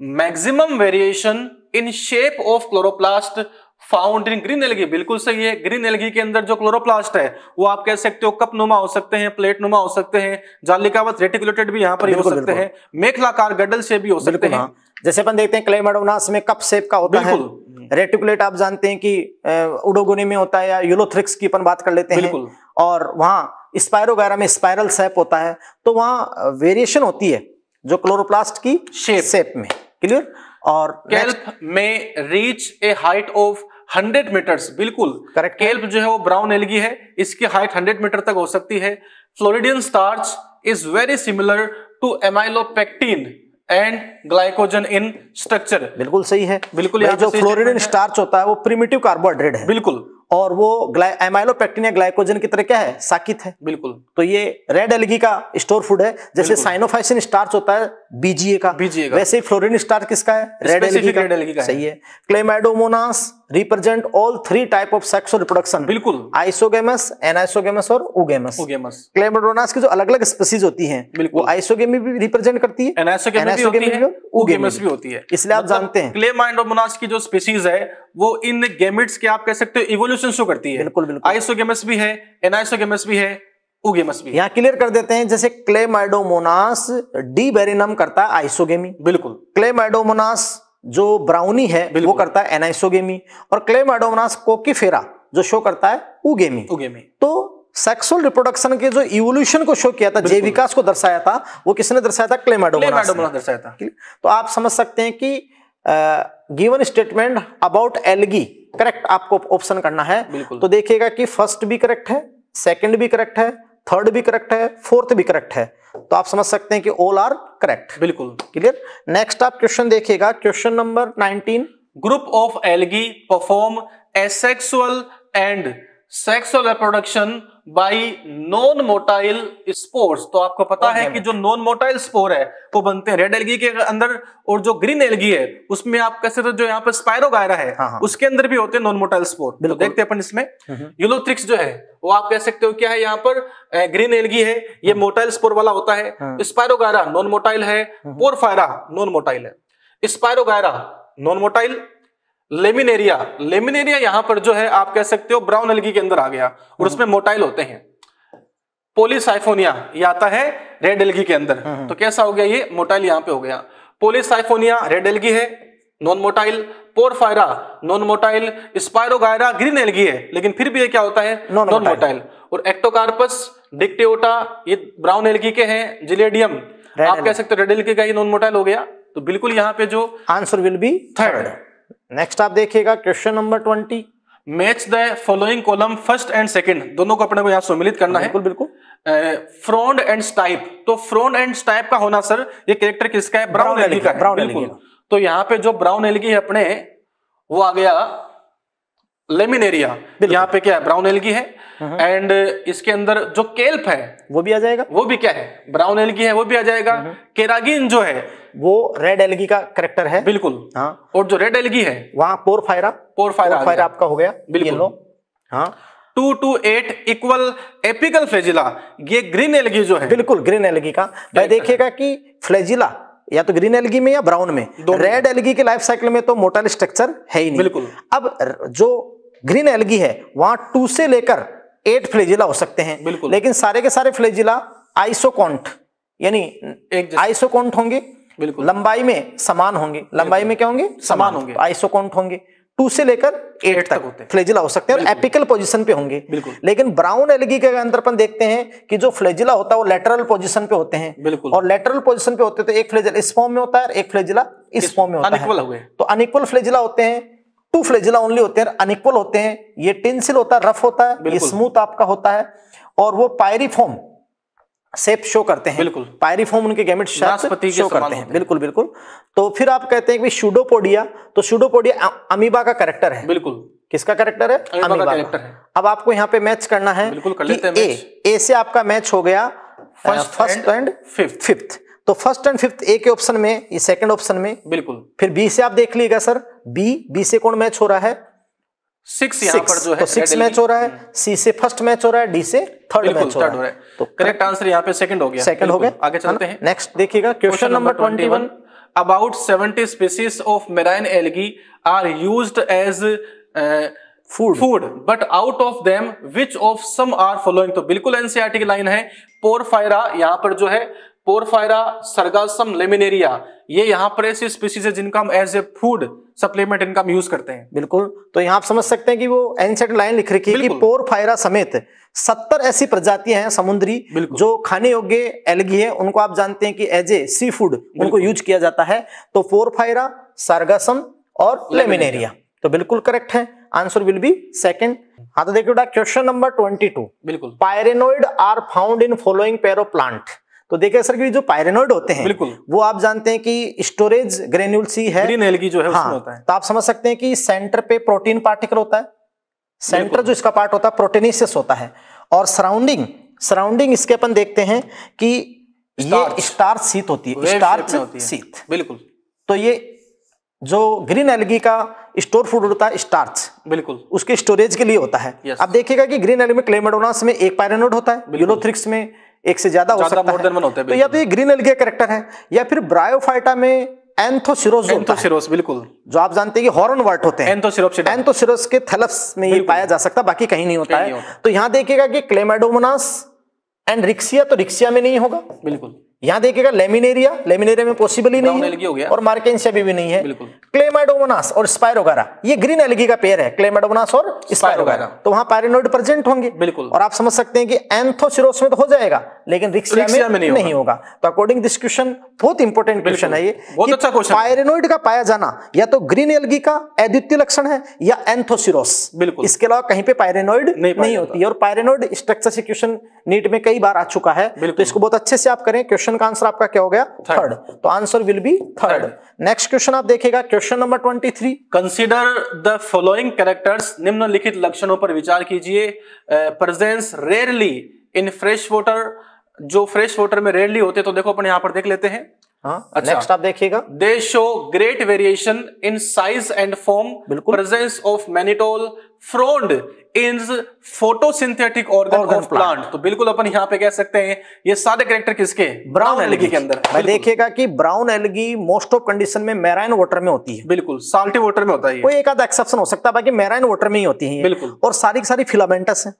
B: Maximum variation in shape of chloroplast found in green algae बिल्कुल सही है। ग्रीन एलगी के अंदर जो क्लोरोप्लास्ट है वो आप कह सकते हो कप नुमा हो सकते हैं प्लेट नुमा हो सकते हैं जालिकावत रेटिकुलेटेड भी यहाँ पर हो सकते हैं। मेखलाकार गडल से भी हो सकते हैं। हाँ।
A: जैसे अपन देखते हैं क्लेमाडोनास में कप शेप का होता है। रेटिकुलेट आप जानते हैं कि उडोगोनी में होता है या यूलोथ्रिक्स की अपन बात कर लेते हैं। और वहाँ स्पायरोगैरा में स्पायरल सेप होता है। तो वहाँ वेरिएशन होती है। जो क्लोरोप्लास्ट की शेप शेप में। क्लियर और
B: केल्प में reach a height of 100 metres बिल्कुल।
A: करेक्ट
B: केल्प जो है वो ब्राउन एलगी है इसकी हाइट 100 मीटर तक हो सकती है। Floridean starch is very similar to amylopectin and glycogen in structure
A: बिल्कुल सही है।
B: बिल्कुल
A: जो फ्लोरिडियन स्टार्च होता है वो प्रिमिटिव कार्बोहाइड्रेट है।
B: बिल्कुल।
A: और वो एमाइलोपेक्टिन या ग्लाइकोजन की तरह क्या है? साकित है।
B: बिल्कुल।
A: तो ये रेड एलगी का स्टोर फ़ूड है जैसे साइनोफाइसिन स्टार्च होता है बीजीए का।
B: बीजीए
A: का। वैसे फ्लोरिन स्टार्च किसका है?
B: रेड एलगी का, का
A: सही है। Chlamydomonas represent all three type of sex और रिप्रोडक्शन
B: बिल्कुल।
A: आइसोगेमस एनाइसोगेमस और उगेमस
B: उगेमस
A: क्लेमाइडोनास की जो अलग अलग स्पीसीज होती हैं वो आइसोगेमी भी रिप्रेजेंट करती है?
B: एनाइसोगेमी भी उगेमस भी होती है?
A: इसलिए आप मतलब जानते हैं।
B: क्लेमाइडोमोनास की जो स्पीसीज है वो इन गेमिट्स के आप कह सकते हो इवोल्यूशन शो करती है।
A: बिल्कुल बिल्कुल।
B: आइसोगेमस भी है एनाइसोगेमस भी है उगेमस भी
A: यहाँ क्लियर कर देते हैं जैसे क्लेमाइडोमोनास डी बेरिनम करता है आइसोगेमी
B: बिल्कुल।
A: क्लेमाइडोमोनास जो ब्राउनी है वो करता है एनाइसोगेमी और क्लेमाइडोमोनास कोकीफेरा जो शो करता है उगेमी
B: उगेमी
A: तो सेक्सुअल रिप्रोडक्शन के जो इवोल्यूशन को शो किया था जय विकास को दर्शाया था वो किसने दर्शाया था? क्लेमाइडोमोनास
B: दर्शाया था।
A: तो आप समझ सकते हैं कि given statement about algae correct आपको ऑप्शन करना है। तो देखिएगा कि फ़र्स्ट भी करेक्ट है सेकंड भी करेक्ट है थर्ड भी करेक्ट है फोर्थ भी करेक्ट है। तो आप समझ सकते हैं कि ऑल आर करेक्ट
B: बिल्कुल।
A: क्लियर नेक्स्ट आप क्वेश्चन देखिएगा। Question number 19
B: group of algae perform asexual and sexual reproduction by non motile spores तो आपको पता है कि जो नॉन मोटाइल स्पोर है वो बनते हैं रेड एल्गी के अंदर और जो ग्रीन एल्गी है उसमें आप कैसे तो जो यहाँ पे स्पायरोगायरा है
A: हाँ, हाँ।
B: उसके अंदर भी होते हैं नॉन मोटाइल स्पोर तो। देखते हैं अपन इसमें. यूलोथ्रिक्स जो है वो आप कह सकते हो क्या है यहाँ पर? ग्रीन एलगी है ये मोटाइल स्पोर वाला होता है.
A: हाँ।
B: स्पायरोगायरा नॉन मोटाइल है पोरफायरा नॉन मोटाइल है. Spirogyra non motile Laminaria. Laminaria यहाँ पर जो है आप कह सकते हो ब्राउन एल्गी के अंदर आ गया और उसमें मोटाइल होते हैं। पोलिसाइफोनिया ये आता है रेड एल्गी के अंदर। तो कैसा हो गया ये? मोटाइल यहाँ पे हो गया। पोलिसाइफोनिया रेड एल्गी है non motile Porphyra non motile Spirogyra green algae है लेकिन फिर भी ये क्या होता है। नॉन मोटाइल और एक्टोकार्पस डिक्टियोटा ये ब्राउन एल्गी के हैं जिलेडियम। आप कह सकते हो रेड एल्गी का ये नॉन मोटाइल हो गया। तो बिल्कुल यहाँ पे जो
A: answer will be third. Next आप देखिएगा question number 20
B: match the following column first and second दोनों को अपने को यहाँ सम्मिलित करना है।
A: बिल्कुल बिल्कुल।
B: फ्रॉन्ड एंड स्टाइप तो फ्रॉन्ड एंड स्टाइप का होना सर ये कैरेक्टर किसका है? ब्राउन एलगी का
A: ब्राउन
B: है।
A: Brown
B: बिल्कुल।
A: algae
B: तो यहाँ पे जो ब्राउन एलगी है अपने वो आ गया लेमिनेरिया यहाँ पे क्या है? ब्राउन एलगी है। एंड इसके अंदर जो केल्प है
A: वो भी आ जाएगा?
B: वो भी क्या है? ब्राउन एलगी है वो भी आ जाएगा। केरागिन जो है
A: वो रेड एलगी का करेक्टर है।
B: बिल्कुल।
A: हाँ।
B: और जो रेड एलगी है
A: वहाँ पोरफायरा
B: पोरफायरा आ
A: पोरफायरा
B: गया।
A: आपका हो गया
B: बिल्कुल।
A: हाँ।
B: Two to eight equal apical flagella ये ग्रीन एलगी जो है।
A: बिल्कुल ग्रीन एलगी का। भाई देखिएगा कि फ्लेजिला या तो ग्रीन एलगी में या ब्राउन में रेड एलगी के लाइफ साइकिल में तो मोटल स्ट्रक्चर है ही नहीं।
B: बिल्कुल।
A: अब जो ग्रीन एलगी है वहाँ टू से लेकर एट फ्लेजिला हो सकते हैं।
B: बिल्कुल।
A: लेकिन सारे के सारे फ्लेजिला आइसोकॉन्ट यानी आइसोकॉन्ट होंगे
B: बिल्कुल।
A: लंबाई में समान होंगे। लंबाई में क्या होंगे?
B: समान होंगे।
A: आइसोकॉन्ट होंगे। टू से लेकर एट
B: तक होते हैं।
A: फ्लेजिला हो सकते हैं और एपिकल पोजीशन पे होंगे।
B: बिल्कुल।
A: लेकिन ब्राउन एलगी के अंदर अपन देखते हैं कि जो फ्लेजिला होता है वो लेटरल पोजीशन पे होते हैं।
B: बिल्कुल।
A: और लेटरल पोजीशन पे होते हैं तो एक फ्लेजिला इस फॉर्म में होता है एक फ्लेजिला इस फॉर्म में होता है। तो अनइक्वल फ्लेजिला होते हैं। टू फ्लेजिला ओनली होते हैं अनइक्वल होते हैं। ये टेंसिल होता है रफ होता है ये स्मूथ आपका होता है और वो पायरीफॉर्म शेप शो करते हैं।
B: बिल्कुल।
A: पायरीफॉर्म उनके गैमेट शो करते हैं। बिल्कुल बिल्कुल। तो फिर आप कहते हैं कि शूडोपोडिया तो शूडोपोडिया अमीबा का करेक्टर है।
B: बिल्कुल।
A: किसका करेक्टर है?
B: अमीबा का character है।
A: अब आपको यहाँ पे मैच करना है
B: बिल्कुल, कर लेते हैं
A: ए ए से आपका मैच हो गया
B: First
A: फ़र्स्ट एंड। फिफ्थ तो फ़र्स्ट एंड फिफ्थ ए के ऑप्शन में ये सेकंड ऑप्शन में
B: बिल्कुल।
A: फिर बी से आप देख लीजिएगा सर बी बी से कौन मैच हो रहा है?
B: सिक्स यहाँ पर जो है
A: तो सिक्स मैच हो रहा है सी से फ़र्स्ट मैच हो रहा है डी से थर्ड मैच हो रहा
B: है
A: तो
B: करेक्ट आंसर यहाँ पे सेकंड हो गया।
A: सेकंड हो गया।
B: आगे चलते हैं
A: नेक्स्ट देखिएगा question number twenty one
B: 70 species of marine algae are used as uh,
A: Food.
B: food but out of them which of some are following? तो बिल्कुल एनसीआरटी की लाइन है। पोरफायरा यहाँ पर जो है पोरफायरा सरगासम लेमिनेरिया ये यहाँ पर ऐसी स्पीसीज है जिनका हम एज ए फ़ूड सप्लीमेंट इनका हम यूज़ करते हैं।
A: बिल्कुल तो यहाँ आप समझ सकते हैं कि वो एनसेट लाइन लिख रखी है कि पोरफायरा समेत सत्तर ऐसी प्रजातियाँ हैं समुद्री जो खाने योग्य एलगी है उनको आप जानते हैं कि एज ए सी फ़ूड उनको यूज़ किया जाता है। तो पोरफायरा सार्गासम और लेमिनेरिया तो बिल्कुल करेक्ट है। आंसर विल बी सेकंड हाँ तो देखिए क्वेश्चन नंबर ट्वेंटी टू
B: बिल्कुल।
A: Pyrenoid are found in following pair plant तो देखिए सर कि जो पायरेनोइड होते हैं
B: बिल्कुल।
A: वो आप जानते हैं कि स्टोरेज ग्रेन्यूल सी है।
B: ग्रीन एलगी जो है उसमें
A: हाँ
B: होता है।
A: तो आप समझ सकते हैं कि सेंटर पे प्रोटीन पार्टिकल होता है सेंटर जो इसका पार्ट होता है प्रोटीनिसियस होता है। और सराउंडिंग सराउंडिंग इसके अपन देखते हैं कि ये। स्टार्च। सीत होती है स्टार्च। सीत
B: बिल्कुल।
A: तो ये जो ग्रीन एलगी का स्टोर फ़ूड होता है स्टार्च
B: बिल्कुल।
A: उसके स्टोरेज के लिए होता है. अब देखिएगा कि ग्रीन एलगी में क्लेमेडोनास में एक पायरेनोड होता है यूलोथ्रिक्स में एक से ज़्यादा हो सकता
B: है,
A: तो या तो ये ग्रीन एलगे करेक्टर है या फिर ब्रायोफाइटा में एंथोसिरोस
B: एंथोसिरोस बिल्कुल।
A: जो आप जानते हैं कि हॉर्न वर्ट होते हैं। एंथोसिरोस के थैलप्स में ये पाया जा सकता बाकी कहीं नहीं होता है। तो यहाँ देखिएगा कि क्लेमाडोमोनास एंड रिक्सिया तो रिक्सिया में नहीं होगा।
B: बिल्कुल।
A: यहाँ देखिएगा लेमिनेरिया लेमिनेरिया में पॉसिबल ही नहीं है
B: हो गया।
A: और मार्केंसिया भी, भी नहीं है।
B: बिल्कुल।
A: क्लेमाडोमोनास और स्पायरोगारा ये ग्रीन एलगी का पेयर है क्लेमाडोमोनास और स्पायरोगारा। तो वहाँ पायरेनोइड प्रेजेंट होंगे।
B: बिल्कुल।
A: और आप समझ सकते हैं कि एंथोसिरोस में तो हो जाएगा लेकिन रिक्सिया में,
B: में नहीं
A: नहीं होगा। तो अकॉर्डिंग दिस क्वेश्चन बहुत इंपॉर्टेंट क्वेश्चन है ये।
B: बहुत अच्छा
A: पायरेनोइड का पाया जाना या तो ग्रीन एलगी का अद्वितीय लक्षण है या एंथोसिरोस
B: बिल्कुल।
A: इसके अलावा कहीं पे पायरेनोइड
B: नहीं
A: नहीं, होती है। और पायरेनोइड स्ट्रक्चर से क्वेश्चन नीट में कई बार आ चुका है। तो इसको बहुत अच्छे से आप करें। क्वेश्चन का आंसर आपका क्या हो गया? थर्ड तो answer will be third next question आप देखिएगा question number twenty three
B: consider the following characters निम्नलिखित लक्षणों पर विचार कीजिए। Presence rarely in fresh water जो फ्रेश वाटर में रेयरली होते तो देखो अपन यहाँ पर देख लेते हैं।
A: हाँ
B: अच्छा।
A: नेक्स्ट आप देखिएगा।
B: They show great variation in size and form. Presence of mannitol frond in photosynthetic organ of plant तो बिल्कुल अपन यहाँ पे कह सकते हैं ये सारे कैरेक्टर किसके?
A: ब्राउन एल्गी
B: के अंदर।
A: मैं देखिएगा कि brown algae most of condition में मैराइन वाटर में होती है।
B: बिल्कुल साल्टी वाटर में होता है
A: कोई एक आधा एक्सेप्शन हो सकता है बाकी मैराइन वाटर में ही होती है
B: बिल्कुल।
A: और सारी की सारी फिलामेंटस है।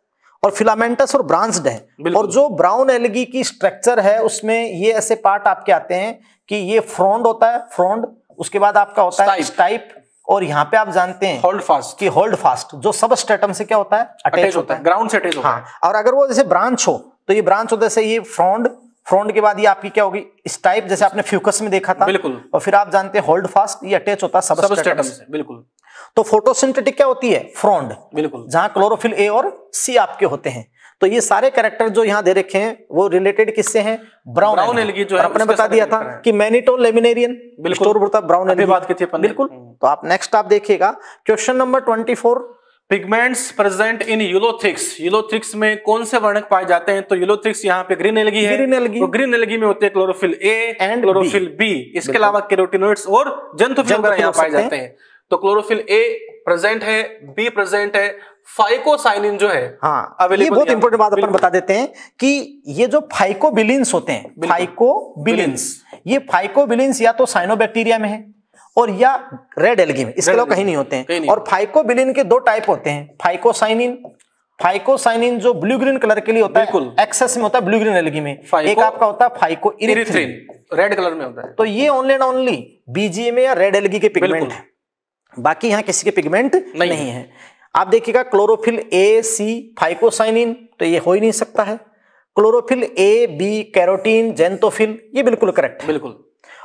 A: और फिलामेंटस और ब्रांच्ड है। और जो ब्राउन एलगी की स्ट्रक्चर है उसमें ये ऐसे पार्ट आपके आते हैं कि ये फ्रॉन्ड होता है फ्रॉन्ड उसके बाद आपका होता है स्टाइप और यहाँ पे आप जानते हैं
B: होल्ड फास्ट
A: कि होल्ड फास्ट जो सब स्टेटम से क्या होता है?
B: अटैच होता है. ग्राउंड से अटैच होता है
A: हाँ. और अगर वो जैसे ब्रांच हो तो ये ब्रांच होता है ये फ्रॉन्ड फ्रॉन्ड के बाद ये आपकी क्या होगी? स्टाइप जैसे आपने फ्यूकस में देखा था।
B: बिल्कुल।
A: और फिर आप जानते हैं होल्ड फास्ट ये अटैच होता है
B: सब स्टेटम से। बिल्कुल।
A: तो फोटोसिंथेटिक क्या होती है? फ्रॉन्ड
B: बिल्कुल।
A: जहाँ क्लोरोफिल ए और सी आपके होते हैं। तो ये सारे कैरेक्टर जो यहाँ दे रखे हैं वो रिलेटेड किससे हैं? ब्राउन
B: Brown algae जो है,
A: आपने बता दिया था कि मैनिटोल लेमिनेरियन
B: बिल्कुल।
A: ब्राउन
B: अभी बात की थी
A: बिल्कुल। तो आप नेक्स्ट आप देखिएगा question number twenty four
B: pigments present in Ulothrix Ulothrix में कौन से वर्णक पाए जाते हैं? तो यूलोथिक्स यहाँ पे ग्रीन एलगी है।
A: Green algae।
B: तो ग्रीन एलगी में होते हैं chlorophyll A
A: and
B: chlorophyll B इसके अलावा केरोटिनोइड्स और जंतुफिल वगैरह यहाँ पाए जाते हैं। तो क्लोरोफिल ए प्रेजेंट है बी प्रेजेंट है फाइकोसाइनिन जो है
A: हाँ
B: available
A: ये बहुत इंपॉर्टेंट बात अपन बता देते हैं कि ये जो फाइकोबिलिन्स होते हैं फाइकोबिलिन्स ये फाइकोबिलिन्स या तो साइनोबैक्टीरिया में है और या रेड एल्गी में इसके अलावा कहीं नहीं होते हैं। और फाइकोबिलिन के दो टाइप होते हैं फाइकोसाइनिन फाइकोसाइनिन जो ब्लू ग्रीन कलर के लिए होता है एक्सेस में होता है ब्लू ग्रीन एल्गी में। एक आपका होता है फाइको इरिथ्रिन
B: रेड कलर में होता है।
A: तो ये ओनली एंड ओनली बीजीए में या रेड एल्गी के पिगमेंट है। बाकी यहाँ किसी के पिगमेंट
B: नहीं
A: नहीं, है। आप देखिएगा क्लोरोफिल ए सी फाइकोसाइनिन तो ये हो ही नहीं सकता है। Chlorophyll A B carotene xanthophyll ये बिल्कुल करेक्ट
B: बिल्कुल।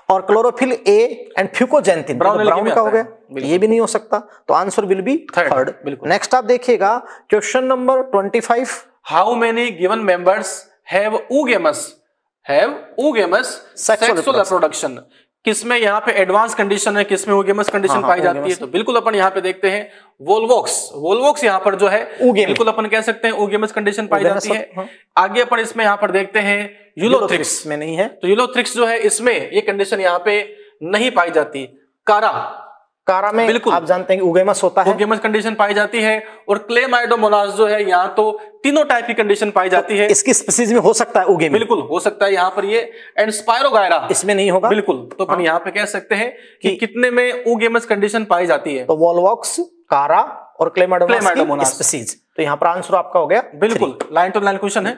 A: और chlorophyll A and fucoxanthin
B: Brown algae
A: brown का हो गया ये भी नहीं हो सकता तो आंसर विल बी थर्ड
B: बिल्कुल।
A: नेक्स्ट आप देखिएगा question number twenty five
B: how many given members have oogamous have
A: Sexual
B: sexual reproduction किसमें यहाँ पे एडवांस कंडीशन है किसमें ओगेमस कंडीशन पाई जाती है। तो बिल्कुल अपन यहाँ पे देखते हैं वोल्वोक्स वोल्वोक्स यहाँ पर जो है बिल्कुल अपन कह सकते हैं ओगेमस कंडीशन पाई जाती है।
A: हाँ।
B: आगे अपन इसमें यहाँ पर देखते हैं यूलोथ्रिक्स
A: में नहीं है।
B: तो यूलोथ्रिक्स जो है इसमें ये कंडीशन यहाँ पे नहीं पाई जाती। कारा
A: कारा में
B: बिल्कुल।
A: आप जानते हैं कि उगेमस होता है।
B: उगेमस कंडीशन पाई जाती है और क्लेमाइडोमोनास जो है यहाँ तो तीनों टाइप की कंडीशन पाई जाती है।
A: इसकी स्पीसीज में हो सकता है उगे
B: बिल्कुल हो सकता है यहाँ पर ये एंड स्पायरोगायरा
A: इसमें नहीं होगा।
B: बिल्कुल तो अपन यहाँ पे कह सकते हैं कि
A: कि-
B: कितने में उगेमस कंडीशन पाई जाती है।
A: तो वॉलवॉक्स कारा और
B: क्लेमाइडोमोनास।
A: स्पीसीज तो यहाँ पर आंसर आपका हो गया
B: बिल्कुल लाइन टू लाइन क्वेश्चन है।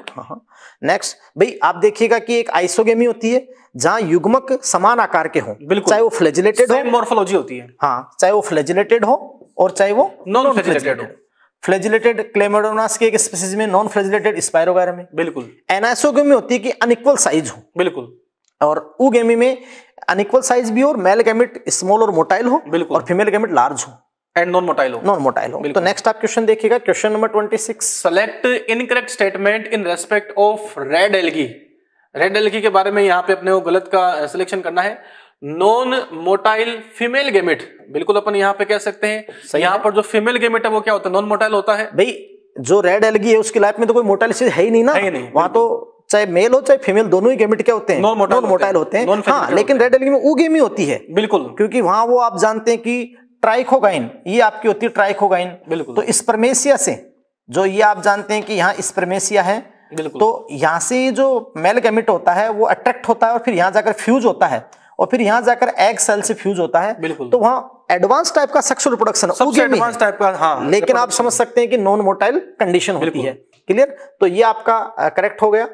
A: नेक्स्ट भाई आप देखिएगा कि एक आइसोगेमी होती है जहाँ युग्मक समान आकार के हों।
B: बिल्कुल।
A: चाहे वो फ्लेजिलेटेड हो।
B: मॉर्फोलॉजी होती है।
A: हाँ चाहे वो फ्लेजिलेटेड हो और चाहे वो
B: नॉन फ्लेजिलेटेड हो
A: फ्लेजिलेटेड क्लेमाडोमोनास के एक स्पीसीज में नॉन फ्लेजिलेटेड स्पायरोगायरा में।
B: बिल्कुल।
A: एनाइसोगेमी होती है कि अनइक्वल साइज़ हो।
B: बिल्कुल।
A: और उगेमी में अनइक्वल साइज़ भी हो और मेल गैमेट स्मॉल और मोटाइल हो।
B: बिल्कुल।
A: और फीमेल गैमेट लार्ज हो।
B: एंड नॉन मोटाइल हो।
A: नॉन मोटाइल हो। तो नेक्स्ट आप क्वेश्चन देखिएगा। Question number twenty six
B: select incorrect statement in respect of red algae red algae के बारे में यहाँ पे अपने को गलत का सिलेक्शन करना है। नॉन मोटाइल फीमेल गेमिट बिल्कुल अपन यहाँ पे कह सकते हैं। यहाँ
A: है।
B: पर जो फीमेल गेमिट है वो क्या होता है? नॉन मोटाइल होता है।
A: भाई जो रेड एलगी है उसकी लाइफ में तो कोई मोटाइल चीज़ है ही नहीं ना।
B: है नहीं,
A: वहाँ तो चाहे मेल हो चाहे फीमेल दोनों ही गैमेट क्या होते हैं?
B: Non-motile
A: मोटाइल होते हैं। हाँ। लेकिन रेड एलगी में उगेमी होती है।
B: बिल्कुल।
A: क्योंकि वहाँ वो आप जानते हैं कि ट्राइकोगाइन ये आपकी होती है ट्राइकोगाइन
B: बिल्कुल।
A: तो स्पर्मेसिया से जो ये आप जानते हैं कि यहाँ स्पर्मेसिया है। तो यहाँ से जो मेल गैमेट होता है वो अट्रैक्ट होता है और फिर यहाँ जाकर फ्यूज होता है और फिर यहाँ जाकर एग सेल से फ्यूज होता है। तो वहाँ एडवांस टाइप का सेक्सुअल रिप्रोडक्शन
B: एडवांस टाइप का हाँ
A: लेकिन आप समझ सकते हैं कि नॉन मोटाइल कंडीशन होती है। क्लियर तो ये आपका करेक्ट हो गया।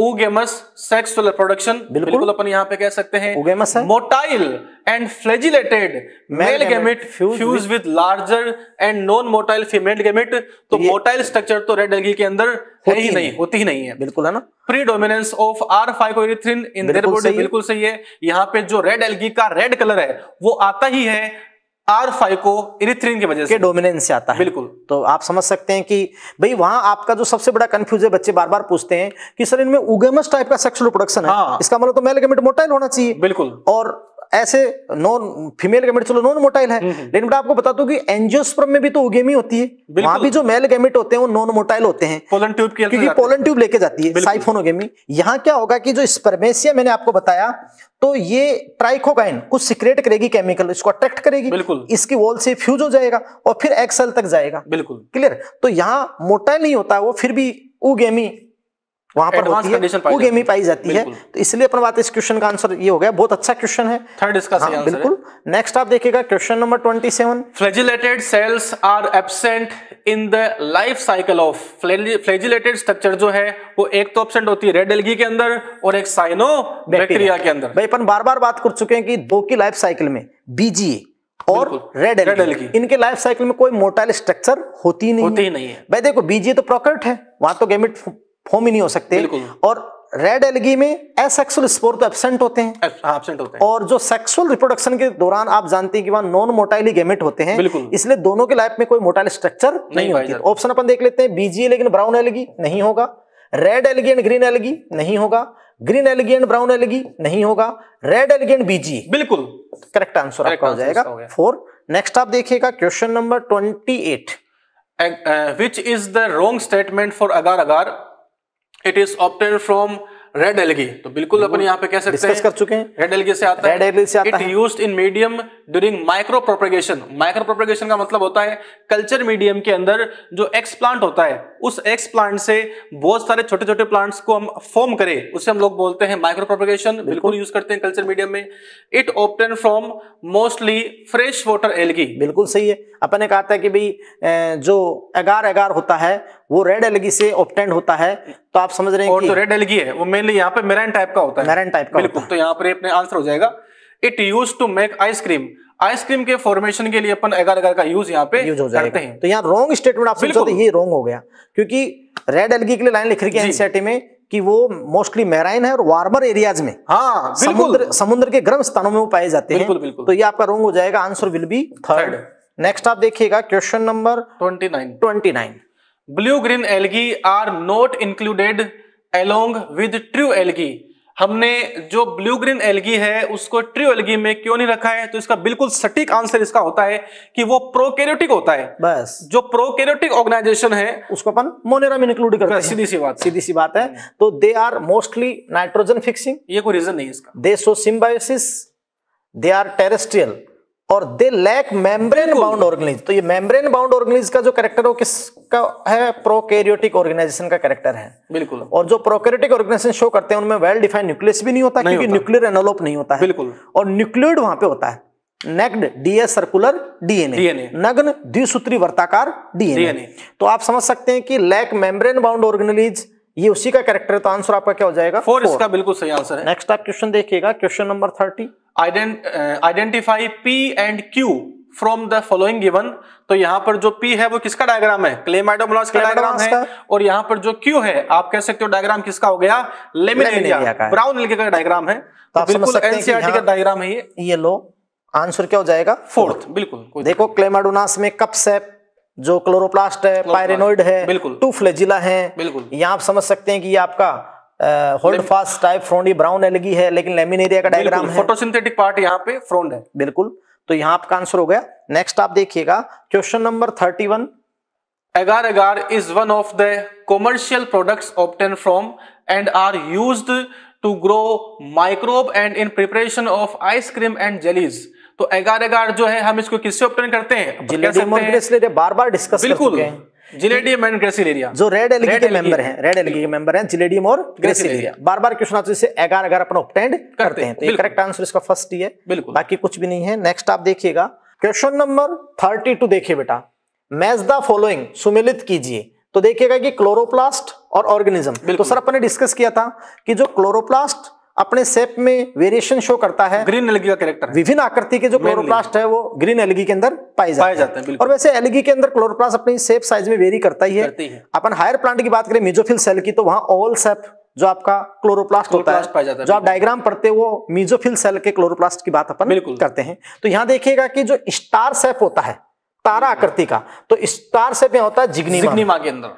B: ओगेमस सेक्सुअल रिप्रोडक्शन
A: बिल्कुल।
B: बिल्कुल अपन यहाँ पे कह सकते हैं
A: Oogamous है।
B: Motile and flagellated male gamete fuse with larger and non motile female gamete तो मोटाइल स्ट्रक्चर तो रेड एल्गी के अंदर है ही नहीं। होती ही नहीं है
A: बिल्कुल है ना pre
B: predominance of R phycoerythrin in their body. बिल्कुल सही है यहाँ पे जो रेड एल्गी का रेड कलर है वो आता ही है आर फाइव को इरिथ्रिन की वजह से।
A: डोमिनेंस से आता है।
B: बिल्कुल।
A: तो आप समझ सकते हैं कि भाई वहाँ आपका जो सबसे बड़ा कंफ्यूज है बच्चे बार बार पूछते हैं कि सर इनमें उगेमस टाइप का सेक्सुअल प्रोडक्शन है।
B: हाँ।
A: इसका मतलब तो मेल गेमेट मोटाइल होना चाहिए।
B: बिल्कुल।
A: और ऐसे नॉन फीमेल गेमेट चलो नॉन मोटाइल है। लेकिन बेटा आपको बता दूँ कि एंजियोस्पर्म में भी तो उगेमी होती है। वहाँ भी जो मेल गेमेट होते हैं वो नॉन मोटाइल होते हैं।
B: पोलन ट्यूब की
A: क्योंकि पोलन ट्यूब लेके जाती है
B: बिल्कुल।
A: साइफोनोगेमी यहाँ क्या होगा कि जो स्पर्मेसिया मैंने आपको बताया तो ये ट्राइकोगाइन कुछ सिक्रेट करेगी केमिकल इसको अट्रैक्ट करेगी।
B: बिल्कुल।
A: इसकी वॉल से फ्यूज हो जाएगा और फिर एक्सेल तक जाएगा।
B: बिल्कुल।
A: क्लियर तो यहाँ मोटाइल नहीं होता वो फिर भी उगेमी। वहाँ पर होती है।
B: पाई
A: उगेमी
B: जाती
A: पाई जाती है। तो इसलिए अपन बात इस क्वेश्चन का आंसर ये हो गया। बहुत अच्छा क्वेश्चन है।
B: थर्ड इसका
A: हाँ बिल्कुल। नेक्स्ट आप देखिएगा question number twenty seven
B: flagellated cells are absent in the life cycle of flagellated structure जो है वो एक तो एब्सेंट होती है रेड एल्गी के अंदर और एक साइनो बैक्टीरिया के अंदर।
A: भाई अपन बार बार बात कर चुके हैं कि दो की लाइफ साइकिल में बीजीए और रेड एल्गी। इनके लाइफ साइकिल में कोई मोटाइल स्ट्रक्चर होती नहीं
B: होती
A: ही।
B: नहीं है।
A: भाई देखो बीजीए तो प्रोकर्ट है। वहाँ तो गैमेट फॉर्म ही नहीं हो सकते। और रेड एलगी में एसेक्सुअल स्पोर तो एब्सेंट होते हैं।
B: एब्सेंट होते हैं।
A: और जो सेक्सुअल रिप्रोडक्शन के दौरान आप जानते हैं कि वहाँ नॉन मोटाइली गैमेट होते हैं। इसलिए दोनों के लाइफ में कोई मोटाइल स्ट्रक्चर नहीं,
B: नहीं
A: होती। ऑप्शन अपन देख लेते हैं बीजीए लेकिन ब्राउन एलगी नहीं होगा। Red algae and green algae नहीं होगा। Green algae and brown algae नहीं होगा। रेड एलगी एंड बीजी
B: बिल्कुल।
A: करेक्ट आंसर आपका हो जाएगा।
B: हो।
A: फोर नेक्स्ट आप देखिएगा question number twenty eight
B: which is the wrong statement for agar agar it is obtained from red algae तो बिल्कुल अपन यहाँ पे कह सकते
A: डिस्कस कर चुके हैं।
B: रेड एल्गी से आता
A: Red algae से आता
B: इट
A: है।
B: Used in medium during micro propagation micro propagation का मतलब होता है कल्चर मीडियम के अंदर जो एक्स प्लांट होता है उस एक्स प्लांट से बहुत सारे छोटे छोटे प्लांट्स को हम फॉर्म करें। उसे हम लोग बोलते हैं माइक्रो प्रोपेगेशन बिल्कुल यूज़ करते हैं कल्चर मीडियम में। It obtained from mostly fresh water algae
A: बिल्कुल सही है। अपन ने कहा था कि भाई जो एगार एगार होता है वो रेड एलगी से ऑप्टेंड होता है। तो आप समझ रहे हैं
B: और
A: कि
B: जो रेड एल्गी है वो मेनली यहाँ पे मेराइन टाइप का होता है।
A: Marine type का
B: बिल्कुल तो यहाँ पर अपने आंसर हो जाएगा। It use to make ice cream ice cream के फॉर्मेशन के लिए अपन एगार एगार का यूज़ यहाँ पे
A: यूज़ हो
B: करते हैं।
A: तो यहाँ रॉन्ग स्टेटमेंट आप सोचो तो ये रॉन्ग हो गया। क्योंकि रेड एलगी के लिए लाइन लिख रही है। में कि वो मोस्टली मैराइन है और वार्मर एरियाज़ में।
B: हाँ
A: समुद्र समुद्र के गर्म स्थानों में वो पाए जाते हैं। तो ये आपका रॉन्ग हो जाएगा। Answer will be third next आप देखिएगा। Question number
B: twenty nine
A: twenty nine
B: blue green algae are not included along with true algae हमने जो ब्लू ग्रीन एलगी है उसको ट्रू एलगी में क्यों नहीं रखा है? तो इसका बिल्कुल सटीक आंसर इसका होता है कि वो प्रोकैरियोटिक होता है।
A: बस।
B: जो प्रोकैरियोटिक ऑर्गेनाइजेशन है
A: उसको अपन मोनेरा में इंक्लूड करते हैं।
B: सीधी सी बात।
A: सीधी सी बात है। तो they are mostly nitrogen fixing
B: ये कोई रीजन नहीं है इसका।
A: They show symbiosis they are terrestrial और they lack membrane bound organelles तो ये मेम्ब्रेन बाउंड ऑर्गेनिज का जो करेक्टर है किसका है? प्रोकैरियोटिक ऑर्गेनाइजेशन का करेक्टर है।
B: बिल्कुल।
A: और जो प्रोकैरियोटिक ऑर्गेनाइजेशन शो करते हैं उनमें वेल डिफाइंड न्यूक्लियस भी नहीं होता
B: नहीं
A: क्योंकि न्यूक्लियर एनोलोप नहीं होता है।
B: बिल्कुल।
A: और न्यूक्लियोइड वहाँ पे होता है। Naked DS circular DNA
B: DNA
A: नग्न द्विसूत्री वर्ताकार डीएनए तो आप समझ सकते हैं कि लैक मेम्ब्रेन बाउंड ऑर्गेनलीज ये उसी का करेक्टर है तो आंसर आपका क्या हो जाएगा?
B: फोर इसका बिल्कुल सही आंसर है।
A: नेक्स्ट आप क्वेश्चन देखिएगा question number thirty
B: identify P and Q from the following given तो यहाँ पर जो P है वो किसका डायग्राम है? क्लेमाइडोमोनास का डायग्राम है। और यहाँ पर जो Q है आप कह सकते हो डायग्राम किसका हो गया? लेमिनेरिया। ब्राउन एल्गे का डायग्राम है। तो बिल्कुल
A: सकते हैं कि
B: एनसीईआरटी का डायग्राम है ये।
A: ये लो। आंसर क्या हो जाएगा?
B: फोर्थ बिल्कुल
A: देखो क्लेमाडोनास में कप्स है जो क्लोरोप्लास्ट है पायरेनोइड है
B: बिल्कुल।
A: टू फ्लेजिला है।
B: बिल्कुल।
A: यहाँ आप समझ सकते हैं कि ये आपका होल्ड फास्ट टाइप फ्रोंडी ब्राउन एलगी है लेकिन लेमिनेरिया का डायग्राम है।
B: फोटोसिंथेटिक पार्ट यहाँ पे फ्रोंड है।
A: बिल्कुल। तो यहाँ आपका आंसर हो गया। नेक्स्ट आप देखिएगा question number thirty one
B: agar agar is one of the commercial products obtained from and are used to grow microbe and in preparation of ice cream and jellies. तो एगार एगार जो है हम इसको किससे ऑप्टेन करते हैं?
A: बार बार डिस्कस
B: बिल्कुल। जिलेडियम एंड ग्रेसिलेरिया
A: जो रेड एलगी के मेंबर
B: हैं
A: रेड एलगी के मेंबर हैं जिलेडियम और ग्रेसिलेरिया बार बार क्वेश्चन आते हैं एगार एगार अपन ऑप्टेंड करते हैं। तो ये करेक्ट आंसर इसका फ़र्स्ट ही है।
B: बिल्कुल।
A: बाकी कुछ भी नहीं है। नेक्स्ट आप देखिएगा। क्वेश्चन नंबर थर्टी टू देखिए बेटा। मैच द फॉलोइंग सुमेलित कीजिए। तो देखिएगा कि क्लोरोप्लास्ट और ऑर्गेनिज्म तो सर अपन ने डिस्कस किया था कि जो क्लोरोप्लास्ट अपने सेप में वेरिएशन शो करता है।
B: ग्रीन एलगी का कैरेक्टर
A: विभिन्न आकृति के जो क्लोरोप्लास्ट है वो ग्रीन एलगी के अंदर पाए जाते,
B: पाए जाते हैं
A: और वैसे एलगी के अंदर क्लोरोप्लास्ट अपनी सेप साइज़ में वेरी करता ही है, है। अपन हायर प्लांट की बात करें मिजोफिल सेल की तो वहाँ ओवल सेप जो आपका क्लोरोप्लास्ट होता है है जो आप डायग्राम पढ़ते हो वो मिजोफिल सेल के क्लोरोप्लास्ट की बात अपन करते हैं। तो यहाँ देखिएगा कि जो स्टार सेप होता है तारा आकृति का तो स्टार सेप में होता है जिग्निमा। के अंदर।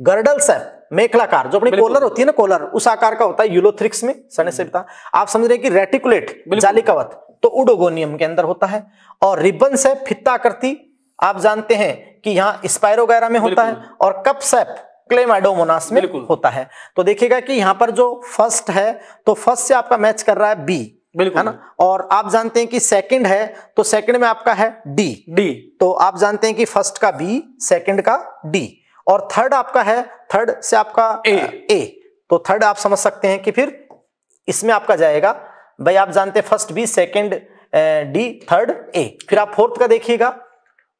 A: गर्डल सेप मेखलाकार जो अपनी कोलर होती है ना कोलर उस आकार का होता है यूलोथ्रिक्स में सने से बता आप समझ रहे कि रेटिकुलेट जालिकावत तो उडोगोनियम के अंदर होता है। और रिबन सेप फित्ता आकृति। आप जानते हैं कि यहाँ स्पायरोगैरा में होता है और कप सेप क्लेमाडोमोनास में होता है। तो देखिएगा कि यहाँ पर जो फ़र्स्ट है तो फ़र्स्ट से आपका मैच कर रहा है बी बिल्कुल। है ना? और आप जानते हैं कि सेकंड है तो सेकंड में आपका है डी। डी। तो आप जानते हैं कि फ़र्स्ट का बी सेकंड का डी। और थर्ड आपका है थर्ड से आपका ए ए तो थर्ड आप समझ सकते हैं कि फिर इसमें आपका जाएगा। भाई आप जानते हैं first B second D third A फिर आप फोर्थ का देखिएगा।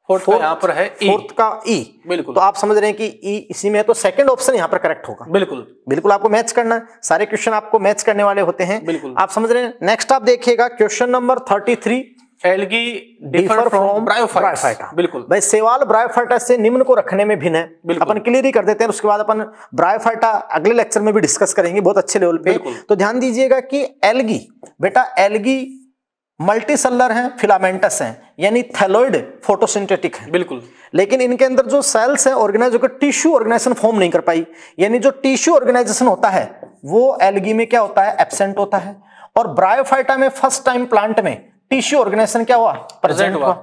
B: फोर्थ का यहाँ पर है
A: फोर्थ e. का ई e. बिल्कुल। तो आप समझ रहे हैं कि ई e इसी में है तो सेकंड ऑप्शन यहाँ पर करेक्ट होगा।
B: बिल्कुल।
A: बिल्कुल आपको मैच करना है। सारे क्वेश्चन आपको मैच करने वाले होते हैं। बिल्कुल। आप समझ रहे हैं। नेक्स्ट आप देखिएगा question number thirty three
B: algae differ from Bryophyta
A: बिल्कुल। भाई सेवाल ब्रायोफाइटा से निम्न को रखने में भिन्न है। अपन क्लियर ही कर देते हैं उसके बाद अपन ब्रायोफाइटा अगले लेक्चर में भी डिस्कस करेंगे बहुत अच्छे लेवल पे। तो ध्यान दीजिएगा कि एल्गी बेटा एल्गी मल्टीसेलर हैं फिलामेंटस हैं यानी थैलोइड फोटोसिंथेटिक है।
B: बिल्कुल।
A: लेकिन इनके अंदर जो सेल्स है ऑर्गेनाइज होकर टिश्यू ऑर्गेनाइजेशन फॉर्म नहीं कर पाई यानी जो टिश्यू ऑर्गेनाइजेशन होता है वो एल्गी में क्या होता है? एबसेंट होता है। और ब्रायोफाइटा में फ़र्स्ट टाइम प्लांट में टिश्यू ऑर्गेनाइजेशन क्या हुआ? प्रेजेंट हुआ।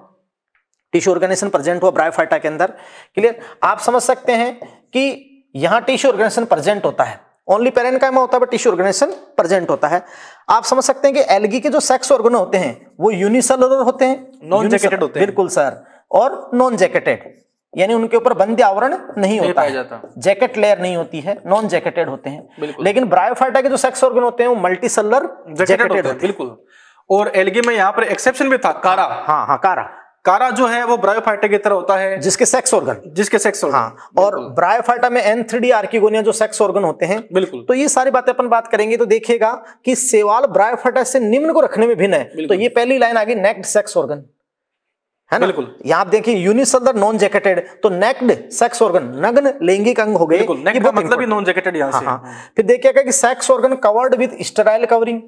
A: टिश्यू ऑर्गेनाइजेशन प्रेजेंट हुआ ब्रायोफाइटा के अंदर। क्लियर आप समझ सकते हैं कि यहाँ टिश्यू ऑर्गेनाइजेशन प्रेजेंट होता है। ओनली पेरेंट का होता है टिश्यू ऑर्गेनाइजेशन प्रेजेंट होता है। आप समझ सकते हैं कि एलगी के जो सेक्स ऑर्गन होते हैं वो यूनिसेलुलर होते हैं?
B: नॉन जैकेटेड होते
A: हैं। बिल्कुल सर और नॉन जैकेटेड यानी उनके ऊपर बंद आवरण नहीं होता है। जाता। जैकेट लेयर नहीं होती है नॉन जैकेटेड होते हैं। लेकिन ब्रायोफाइटा के जो सेक्स ऑर्गन होते हैं वो मल्टी सेलर जैकेटेड होते हैं।
B: बिल्कुल। और एलगी में यहाँ पर एक्सेप्शन भी था कारा।
A: हाँ हाँ कारा।
B: कारा जो है वो ब्रायोफाइटा की तरह होता है।
A: जिसके सेक्स ऑर्गन
B: जिसके सेक्स ऑर्गन
A: हाँ और ब्रायोफाइटा में एन थ्री डी आर्किगोनिया जो सेक्स ऑर्गन होते हैं
B: बिल्कुल।
A: तो ये सारी बातें अपन बात करेंगे तो देखिएगा कि सेवाल ब्रायोफाइटा से निम्न को रखने में भिन्न है। तो ये पहली लाइन आ गई नेक्ड सेक्स ऑर्गन है ना? बिल्कुल। यहाँ आप देखिए यूनिसलर नॉन जैकेटेड तो नेक्ड सेक्स ऑर्गन नग्न लैंगिक अंग हो गए।
B: मतलब नॉन जैकेटेड यहाँ हाँ, से। हाँ।
A: फिर देखिएगा कि sex organ covered with sterile covering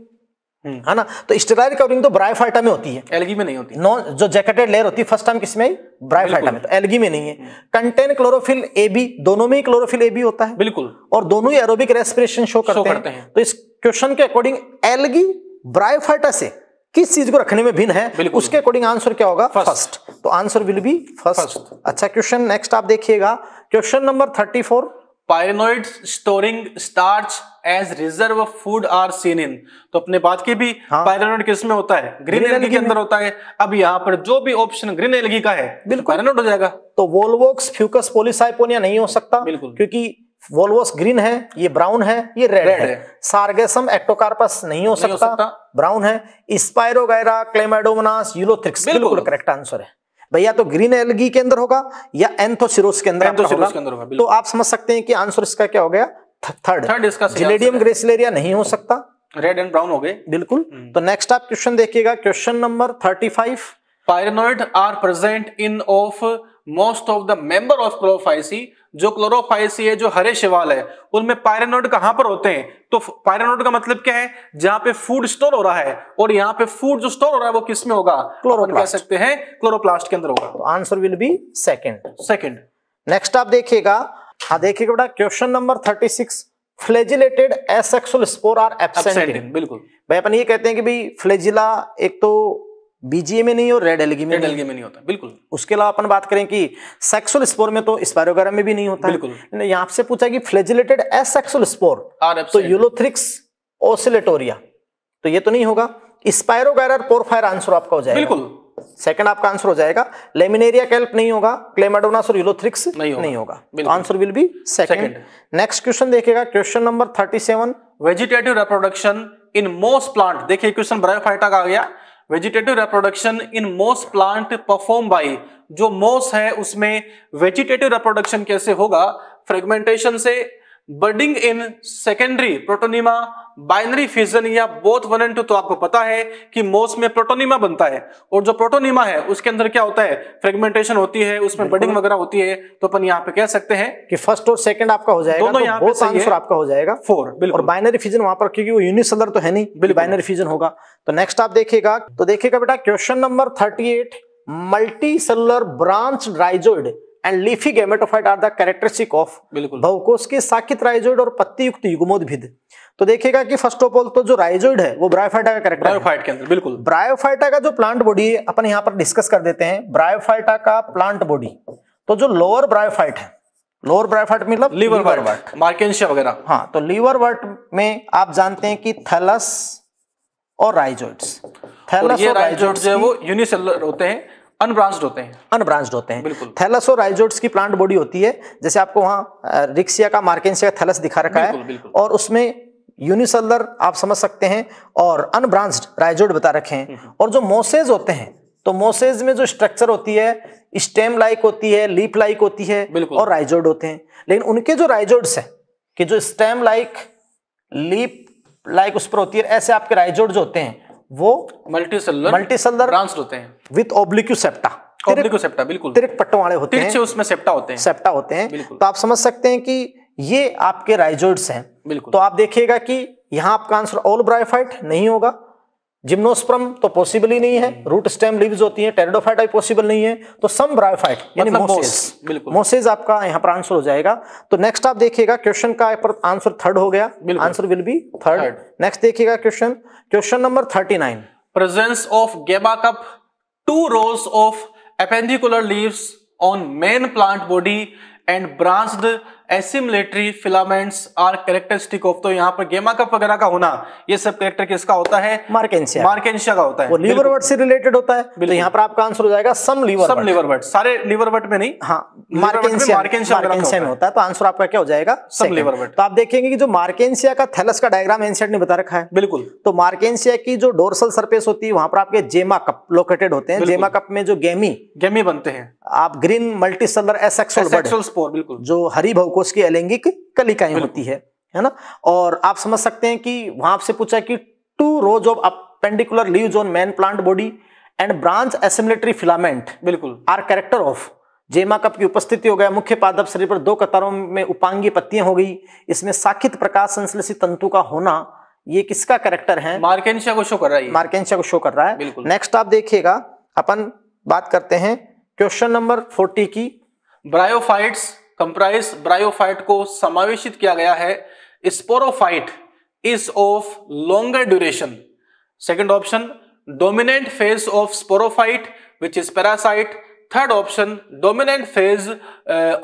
A: है ना? तो स्टेराइल कवरिंग तो ब्रायोफाइटा में होती है।
B: एलगी में नहीं होती।
A: नॉन जो जैकेटेड लेयर होती है फ़र्स्ट टाइम किसमें? ब्रायोफाइटा में। तो एलगी में नहीं है। कंटेन क्लोरोफिल ए बी दोनों में ही क्लोरोफिल ए बी होता है।
B: बिल्कुल।
A: और दोनों ही एरोबिक रेस्पिरेशन शो करते, करते हैं।, हैं। तो इस क्वेश्चन के अकॉर्डिंग एलगी ब्रायोफाइटा से किस चीज़ को रखने में भिन्न है उसके अकॉर्डिंग आंसर क्या होगा? फ़र्स्ट तो आंसर विल बी फ़र्स्ट अच्छा क्वेश्चन नेक्स्ट आप देखिएगा। Question number thirty four
B: pyrenoid storing starch as reserve food are seen in तो अपने बात की भी हाँ? पायरेनोइड किसमें होता है? ग्रीन एलगी के अंदर होता है। अब यहाँ पर जो भी ऑप्शन ग्रीन एलगी का है बिल्कुल। पायरेनोइड हो जाएगा।
A: तो वोल्वोक्स फ्यूकस पोलिसाइपोनिया नहीं हो सकता बिल्कुल। क्योंकि वोल्वोस ग्रीन है ये ब्राउन है ये रेड, रेड है, है। सार्गेसम एक्टोकार्पस नहीं हो सकता, सकता। ब्राउन है। स्पायरोगायरा क्लेमाडोमोनास यूलोथ्रिक्स बिल्कुल। करेक्ट आंसर है। भैया तो ग्रीन एलगी के अंदर होगा या एंथोसिरोस के अंदर होगा, के अंदर होगा तो आप समझ सकते हैं कि आंसर इसका क्या हो गया? थर्ड थर्ड इसका जिलेडियम ग्रेसिलेरिया नहीं हो सकता।
B: रेड एंड ब्राउन हो गए।
A: बिल्कुल। हम्म। तो नेक्स्ट आप क्वेश्चन देखिएगा। Question number thirty five
B: pyrenoid are present in of most of the member of Chlorophyceae जो क्लोरोफाइसी है जो हरे शिवाल है उनमें पायरेनोड कहाँ पर होते हैं? तो पायरेनोड का मतलब क्या है? जहाँ पे फ़ूड स्टोर हो रहा है और यहाँ पे फ़ूड जो स्टोर हो रहा है वो किसमें होगा? क्लोरोप्लास्ट कह सकते हैं क्लोरोप्लास्ट के अंदर होगा।
A: तो answer will be second
B: second
A: next आप देखिएगा। हाँ देखिएगा बेटा question number thirty six flagellated asexual spore are absent
B: बिल्कुल।
A: भाई अपन ये कहते हैं कि भाई फ्लेजिला एक तो बीजीए में नहीं और रेड एलगी में
B: रेड एलगी में नहीं होता बिल्कुल।
A: उसके अलावा अपन बात करें कि सेक्सुअल स्पोर में तो स्पायरोगैरा में भी नहीं होता। बिल्कुल। यहाँ से पूछा कि फ्लेजिलेटेड एसेक्सुअल स्पोर तो यूलोथ्रिक्स ओसिलेटोरिया तो ये तो नहीं होगा। स्पायरोगैरा पोरफायर आंसर आपका हो जाएगा।
B: बिल्कुल।
A: सेकंड आपका आंसर हो जाएगा। लेमिनेरिया कैल्प नहीं होगा क्लेमाडोनास और यूलोथ्रिक्स नहीं होगा, नहीं होगा। Answer will be second next question देखिएगा question number 37
B: vegetative reproduction in most plant देखिए क्वेश्चन ब्रायोफाइटा का आ गया। वेजिटेटिव रिप्रोडक्शन इन मोस प्लांट परफॉर्म बाई जो मोस है, उसमें वेजिटेटिव रिप्रोडक्शन कैसे होगा? फ्रेगमेंटेशन से budding in secondary protonema binary fission या बोथ वन एंड टू तो आपको पता है कि मोस में प्रोटोनिमा बनता है। और जो प्रोटोनिमा है उसके अंदर क्या होता है? फ्रेगमेंटेशन होती है उसमें बर्डिंग वगैरह होती है। तो अपन यहाँ पे कह सकते हैं
A: कि फ़र्स्ट और सेकंड आपका हो जाएगा
B: दोनों
A: तो
B: यहाँ पे
A: आंसर आपका हो जाएगा।
B: फोर
A: और
B: बिल्कुल।
A: बाइनरी फ्यूजन वहाँ पर क्योंकि वो यूनिसेलर तो है नहीं
B: बिल्कुल।
A: बाइनरी फ्यूजन होगा। तो नेक्स्ट आप देखिएगा तो देखिएगा बेटा question number 38 multi cellular branch rhizoid and leafy gametophyte are the characteristic of बहुकोष के साकित राइजोइड और पत्ती युक्त युग्मोद्भिद। तो देखिएगा कि फ़र्स्ट ऑफ़ ऑल तो जो राइजोइड है वो ब्रायोफाइटा का कैरेक्टर
B: बायोफाइट के अंदर बिल्कुल।
A: ब्रायोफाइटा का जो प्लांट बॉडी है अपन यहाँ पर डिस्कस कर देते हैं ब्रायोफाइटा का प्लांट बॉडी तो जो लोअर ब्रायोफाइट है लोअर ब्रायोफाइट मतलब
B: लीवर वाइट मार्केंशिया वगैरह।
A: हाँ तो लीवर वर्ट में आप जानते हैं कि थैलस और राइजोइड्स थैलस
B: ये
A: और राइजोइड्स
B: जो है वो यूनिसेलुलर होते हैं अनब्रांच्ड होते हैं।
A: अनब्रांच्ड होते हैं।
B: बिल्कुल।
A: थैलस और राइजोइड्स की प्लांट बॉडी होती है जैसे आपको वहाँ रिक्सिया का मार्केंसिया का थैलस दिखा रखा
B: बिल्कुल,
A: है।
B: बिल्कुल।
A: और उसमें यूनिसेलर आप समझ सकते हैं और अनब्रांच्ड राइजोइड बता रखे हैं।
B: हम्म,
A: और जो मोसेज होते हैं तो मोसेज में जो स्ट्रक्चर होती है स्टेम लाइक होती है लीप लाइक होती है। और राइजोइड होते हैं। लेकिन उनके जो राइजोइड्स हैं कि जो स्टेम लाइक लीप लाइक उस पर होती है ऐसे आपके राइजोइड जो होते हैं। वो
B: multi multicellular
A: multi cellular
B: branched होते हैं
A: विथ ओब्लिक्यू सेप्टा
B: सेप्टा बिल्कुल।
A: तिरक पट्टों वाले होते हैं।
B: उसमें सेप्टा होते हैं।
A: सेप्टा होते हैं। तो आप समझ सकते हैं कि ये आपके राइजोइड्स हैं।
B: बिल्कुल।
A: तो आप देखिएगा कि यहाँ आपका आंसर ऑल ब्राइफाइट नहीं होगा। जिम्नोस्प्रम तो पॉसिबल ही नहीं है रूट स्टेम लीव्स होती हैं टेरिडोफाइट भी पॉसिबल नहीं है तो सम ब्रायोफाइट यानी
B: मतलब
A: मोसेस
B: बिल्कुल।
A: मोसेस आपका यहाँ पर आंसर हो जाएगा। तो नेक्स्ट आप देखिएगा क्वेश्चन का पर आंसर थर्ड हो गया। Answer will be third next देखिएगा question question number thirty nine
B: presence of gamma cup two rows of appendicular leaves on main plant body and branched assimilatory filaments are characteristic of तो यहाँ पर गेमा cup वगैरह का होना ये सब कैरेक्टर किसका होता है?
A: मार्केंसिया
B: मार्केंशिया का होता है।
A: वो लीवर वर्ड से रिलेटेड होता है तो यहाँ पर आपका आंसर हो जाएगा सम लीवर
B: सब लिवर वट सारे लिवर वट में नहीं
A: हाँ
B: मार्केंशिया
A: मार्केंसिया में
B: होता
A: है। तो आंसर आपका क्या हो जाएगा? Second.
B: liver wort।
A: तो आप देखेंगे कि जो मार्केंसिया का थैलस का डायग्राम एनसेट ने बता रखा है।
B: बिल्कुल।
A: तो मार्केंसिया की जो डोर्सल सरफेस होती है वहाँ पर आपके जेमा कप लोकेटेड होते हैं। जेमा कप में जो गेमी
B: गेमी बनते हैं।
A: आप ग्रीन एसेक्सुअल बर्ड
B: सेक्सुअल बिल्कुल।
A: जो हरी बहुकोष की अलैंगिक कलिकाएँ होती है है ना? और आप समझ सकते हैं कि वहाँ आपसे पूछा कि two rows of appendicular leaves on main plant body and branch assimilatory filament
B: बिल्कुल।
A: Are character of gemma cup की उपस्थिति हो गया मुख्य पादप शरीर पर दो कतारों में उपांगी पत्तियाँ हो गई इसमें साखित प्रकाश संश्लेषित तंतु का होना ये किसका कैरेक्टर है?
B: मार्केंशिया को शो कर रहा है।
A: मार्केंशिया को शो कर रहा है।
B: बिल्कुल।
A: नेक्स्ट आप देखिएगा अपन बात करते हैं क्वेश्चन नंबर फोर्टी की।
B: ब्रायोफाइट्स कंप्राइज ब्रायोफाइट को समावेशित किया गया है। Sporophyte is of longer duration second option dominant phase of sporophyte which is parasite third option dominant phase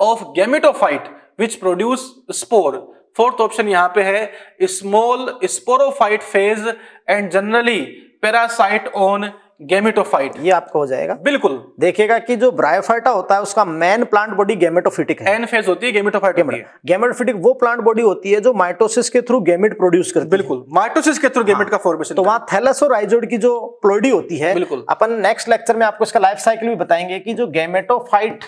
B: of gametophyte which produce spore fourth option यहाँ पे है small sporophyte phase and generally parasite on gametophyte
A: ये आपको हो जाएगा।
B: बिल्कुल।
A: देखिएगा कि जो ब्रायोफाइटा होता है उसका मेन प्लांट बॉडी गैमेटोफिटिक है।
B: एन फ़ेज़ होती है गैमेटोफाइट है।
A: वो प्लांट बॉडी होती है जो माइटोसिस के थ्रू गैमेट प्रोड्यूस करती है।
B: बिल्कुल। माइटोसिस के थ्रू गैमेट का फॉर्मेशन
A: तो वहाँ थैलस और राइजोइड की जो प्लोइडी होती है
B: बिल्कुल।
A: अपन नेक्स्ट लेक्चर में आपको इसका लाइफ साइकिल भी बताएँगे कि जो गेमेटोफाइट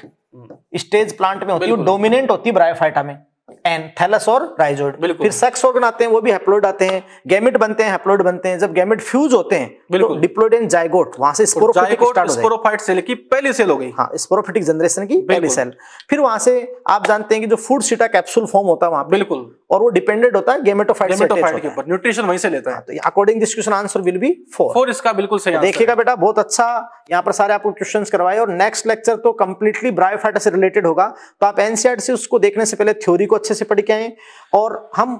A: स्टेज प्लांट में होती है डोमिनेंट होती है ब्रायोफाइटा में। एंड थैलस और राइजोइड
B: बिल्कुल।
A: फिर सेक्स ऑर्गन आते हैं वो भी हैप्लोइड आते हैं। गैमेट बनते हैं हैप्लोइड बनते हैं। जब गैमेट फ्यूज होते हैं तो डिप्लोइड एंड जाइगोट वहाँ से स्पोरोफिटिक स्टार्ट हो जाएगा।
B: स्पोरोफाइट सेल की पहली सेल हो गई।
A: हाँ स्पोरोफिटिक जनरेशन की पहली सेल फिर वहाँ से आप जानते हैं कि जो फ़ूड सीटा कैप्सूल फॉर्म होता है वहाँ
B: बिल्कुल।
A: और वो डिपेंडेंट होता है गेमेटोफाइट
B: गैमेटोफाइट के ऊपर न्यूट्रिशन वहीं से लेता है।
A: तो according this question answer will be four
B: four इसका बिल्कुल सही
A: देखिएगा बेटा बहुत अच्छा यहाँ पर सारे आपको क्वेश्चंस करवाए और नेक्स्ट लेक्चर तो कंप्लीटली ब्रायोफाइटा से रिलेटेड होगा। तो आप एनसीआर से उसको देखने से पहले थ्योरी को अच्छे से पढ़ के आए और हम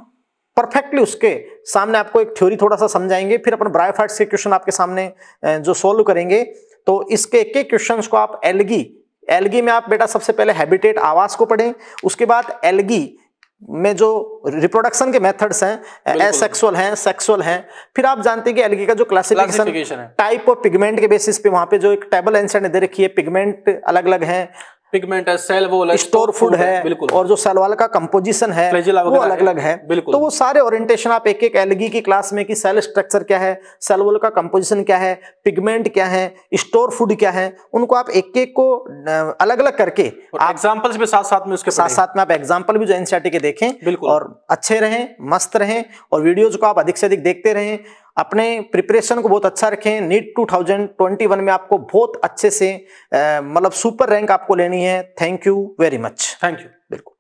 A: परफेक्टली उसके सामने आपको एक थ्योरी थोड़ा सा समझाएँगे फिर अपन ब्रायोफाइट्स के क्वेश्चन आपके सामने जो सोल्व करेंगे। तो इसके एक एक क्वेश्चन को आप एलगी एलगी में आप बेटा सबसे पहले हैबिटेट आवास को पढ़ें उसके बाद एलगी में जो रिप्रोडक्शन के मेथड्स हैं एसेक्सुअल हैं सेक्सुअल हैं फिर आप जानते हैं कि एलगी का जो क्लासिफिकेशन टाइप ऑफ़ पिगमेंट के बेसिस पे वहाँ पे जो एक टेबल एंसर ने दे रखी है पिगमेंट अलग अलग हैं
B: पिगमेंट है सेल वॉल
A: स्टोर फ़ूड है
B: बिल्कुल।
A: और जो सेल वाल का कंपोजिशन है वो अलग अलग है।
B: बिल्कुल।
A: तो वो सारे ओरिएंटेशन आप एक एक एलगी की क्लास में कि सेल स्ट्रक्चर क्या है सेल वॉल का कंपोजिशन क्या है पिगमेंट क्या है स्टोर फ़ूड क्या है उनको आप एक एक को अलग अलग करके
B: एग्जाम्पल्स भी साथ साथ में उसके
A: साथ साथ में आप एग्ज़ाम्पल भी जो एनसीआरटी के देखें
B: बिल्कुल। और
A: अच्छे रहें मस्त रहें और वीडियोज़ को आप अधिक से अधिक देखते रहें। अपने प्रिपरेशन को बहुत अच्छा रखें। नीट 2021 में आपको बहुत अच्छे से मतलब सुपर रैंक आपको लेनी है। Thank you very much
B: thank you
A: बिल्कुल।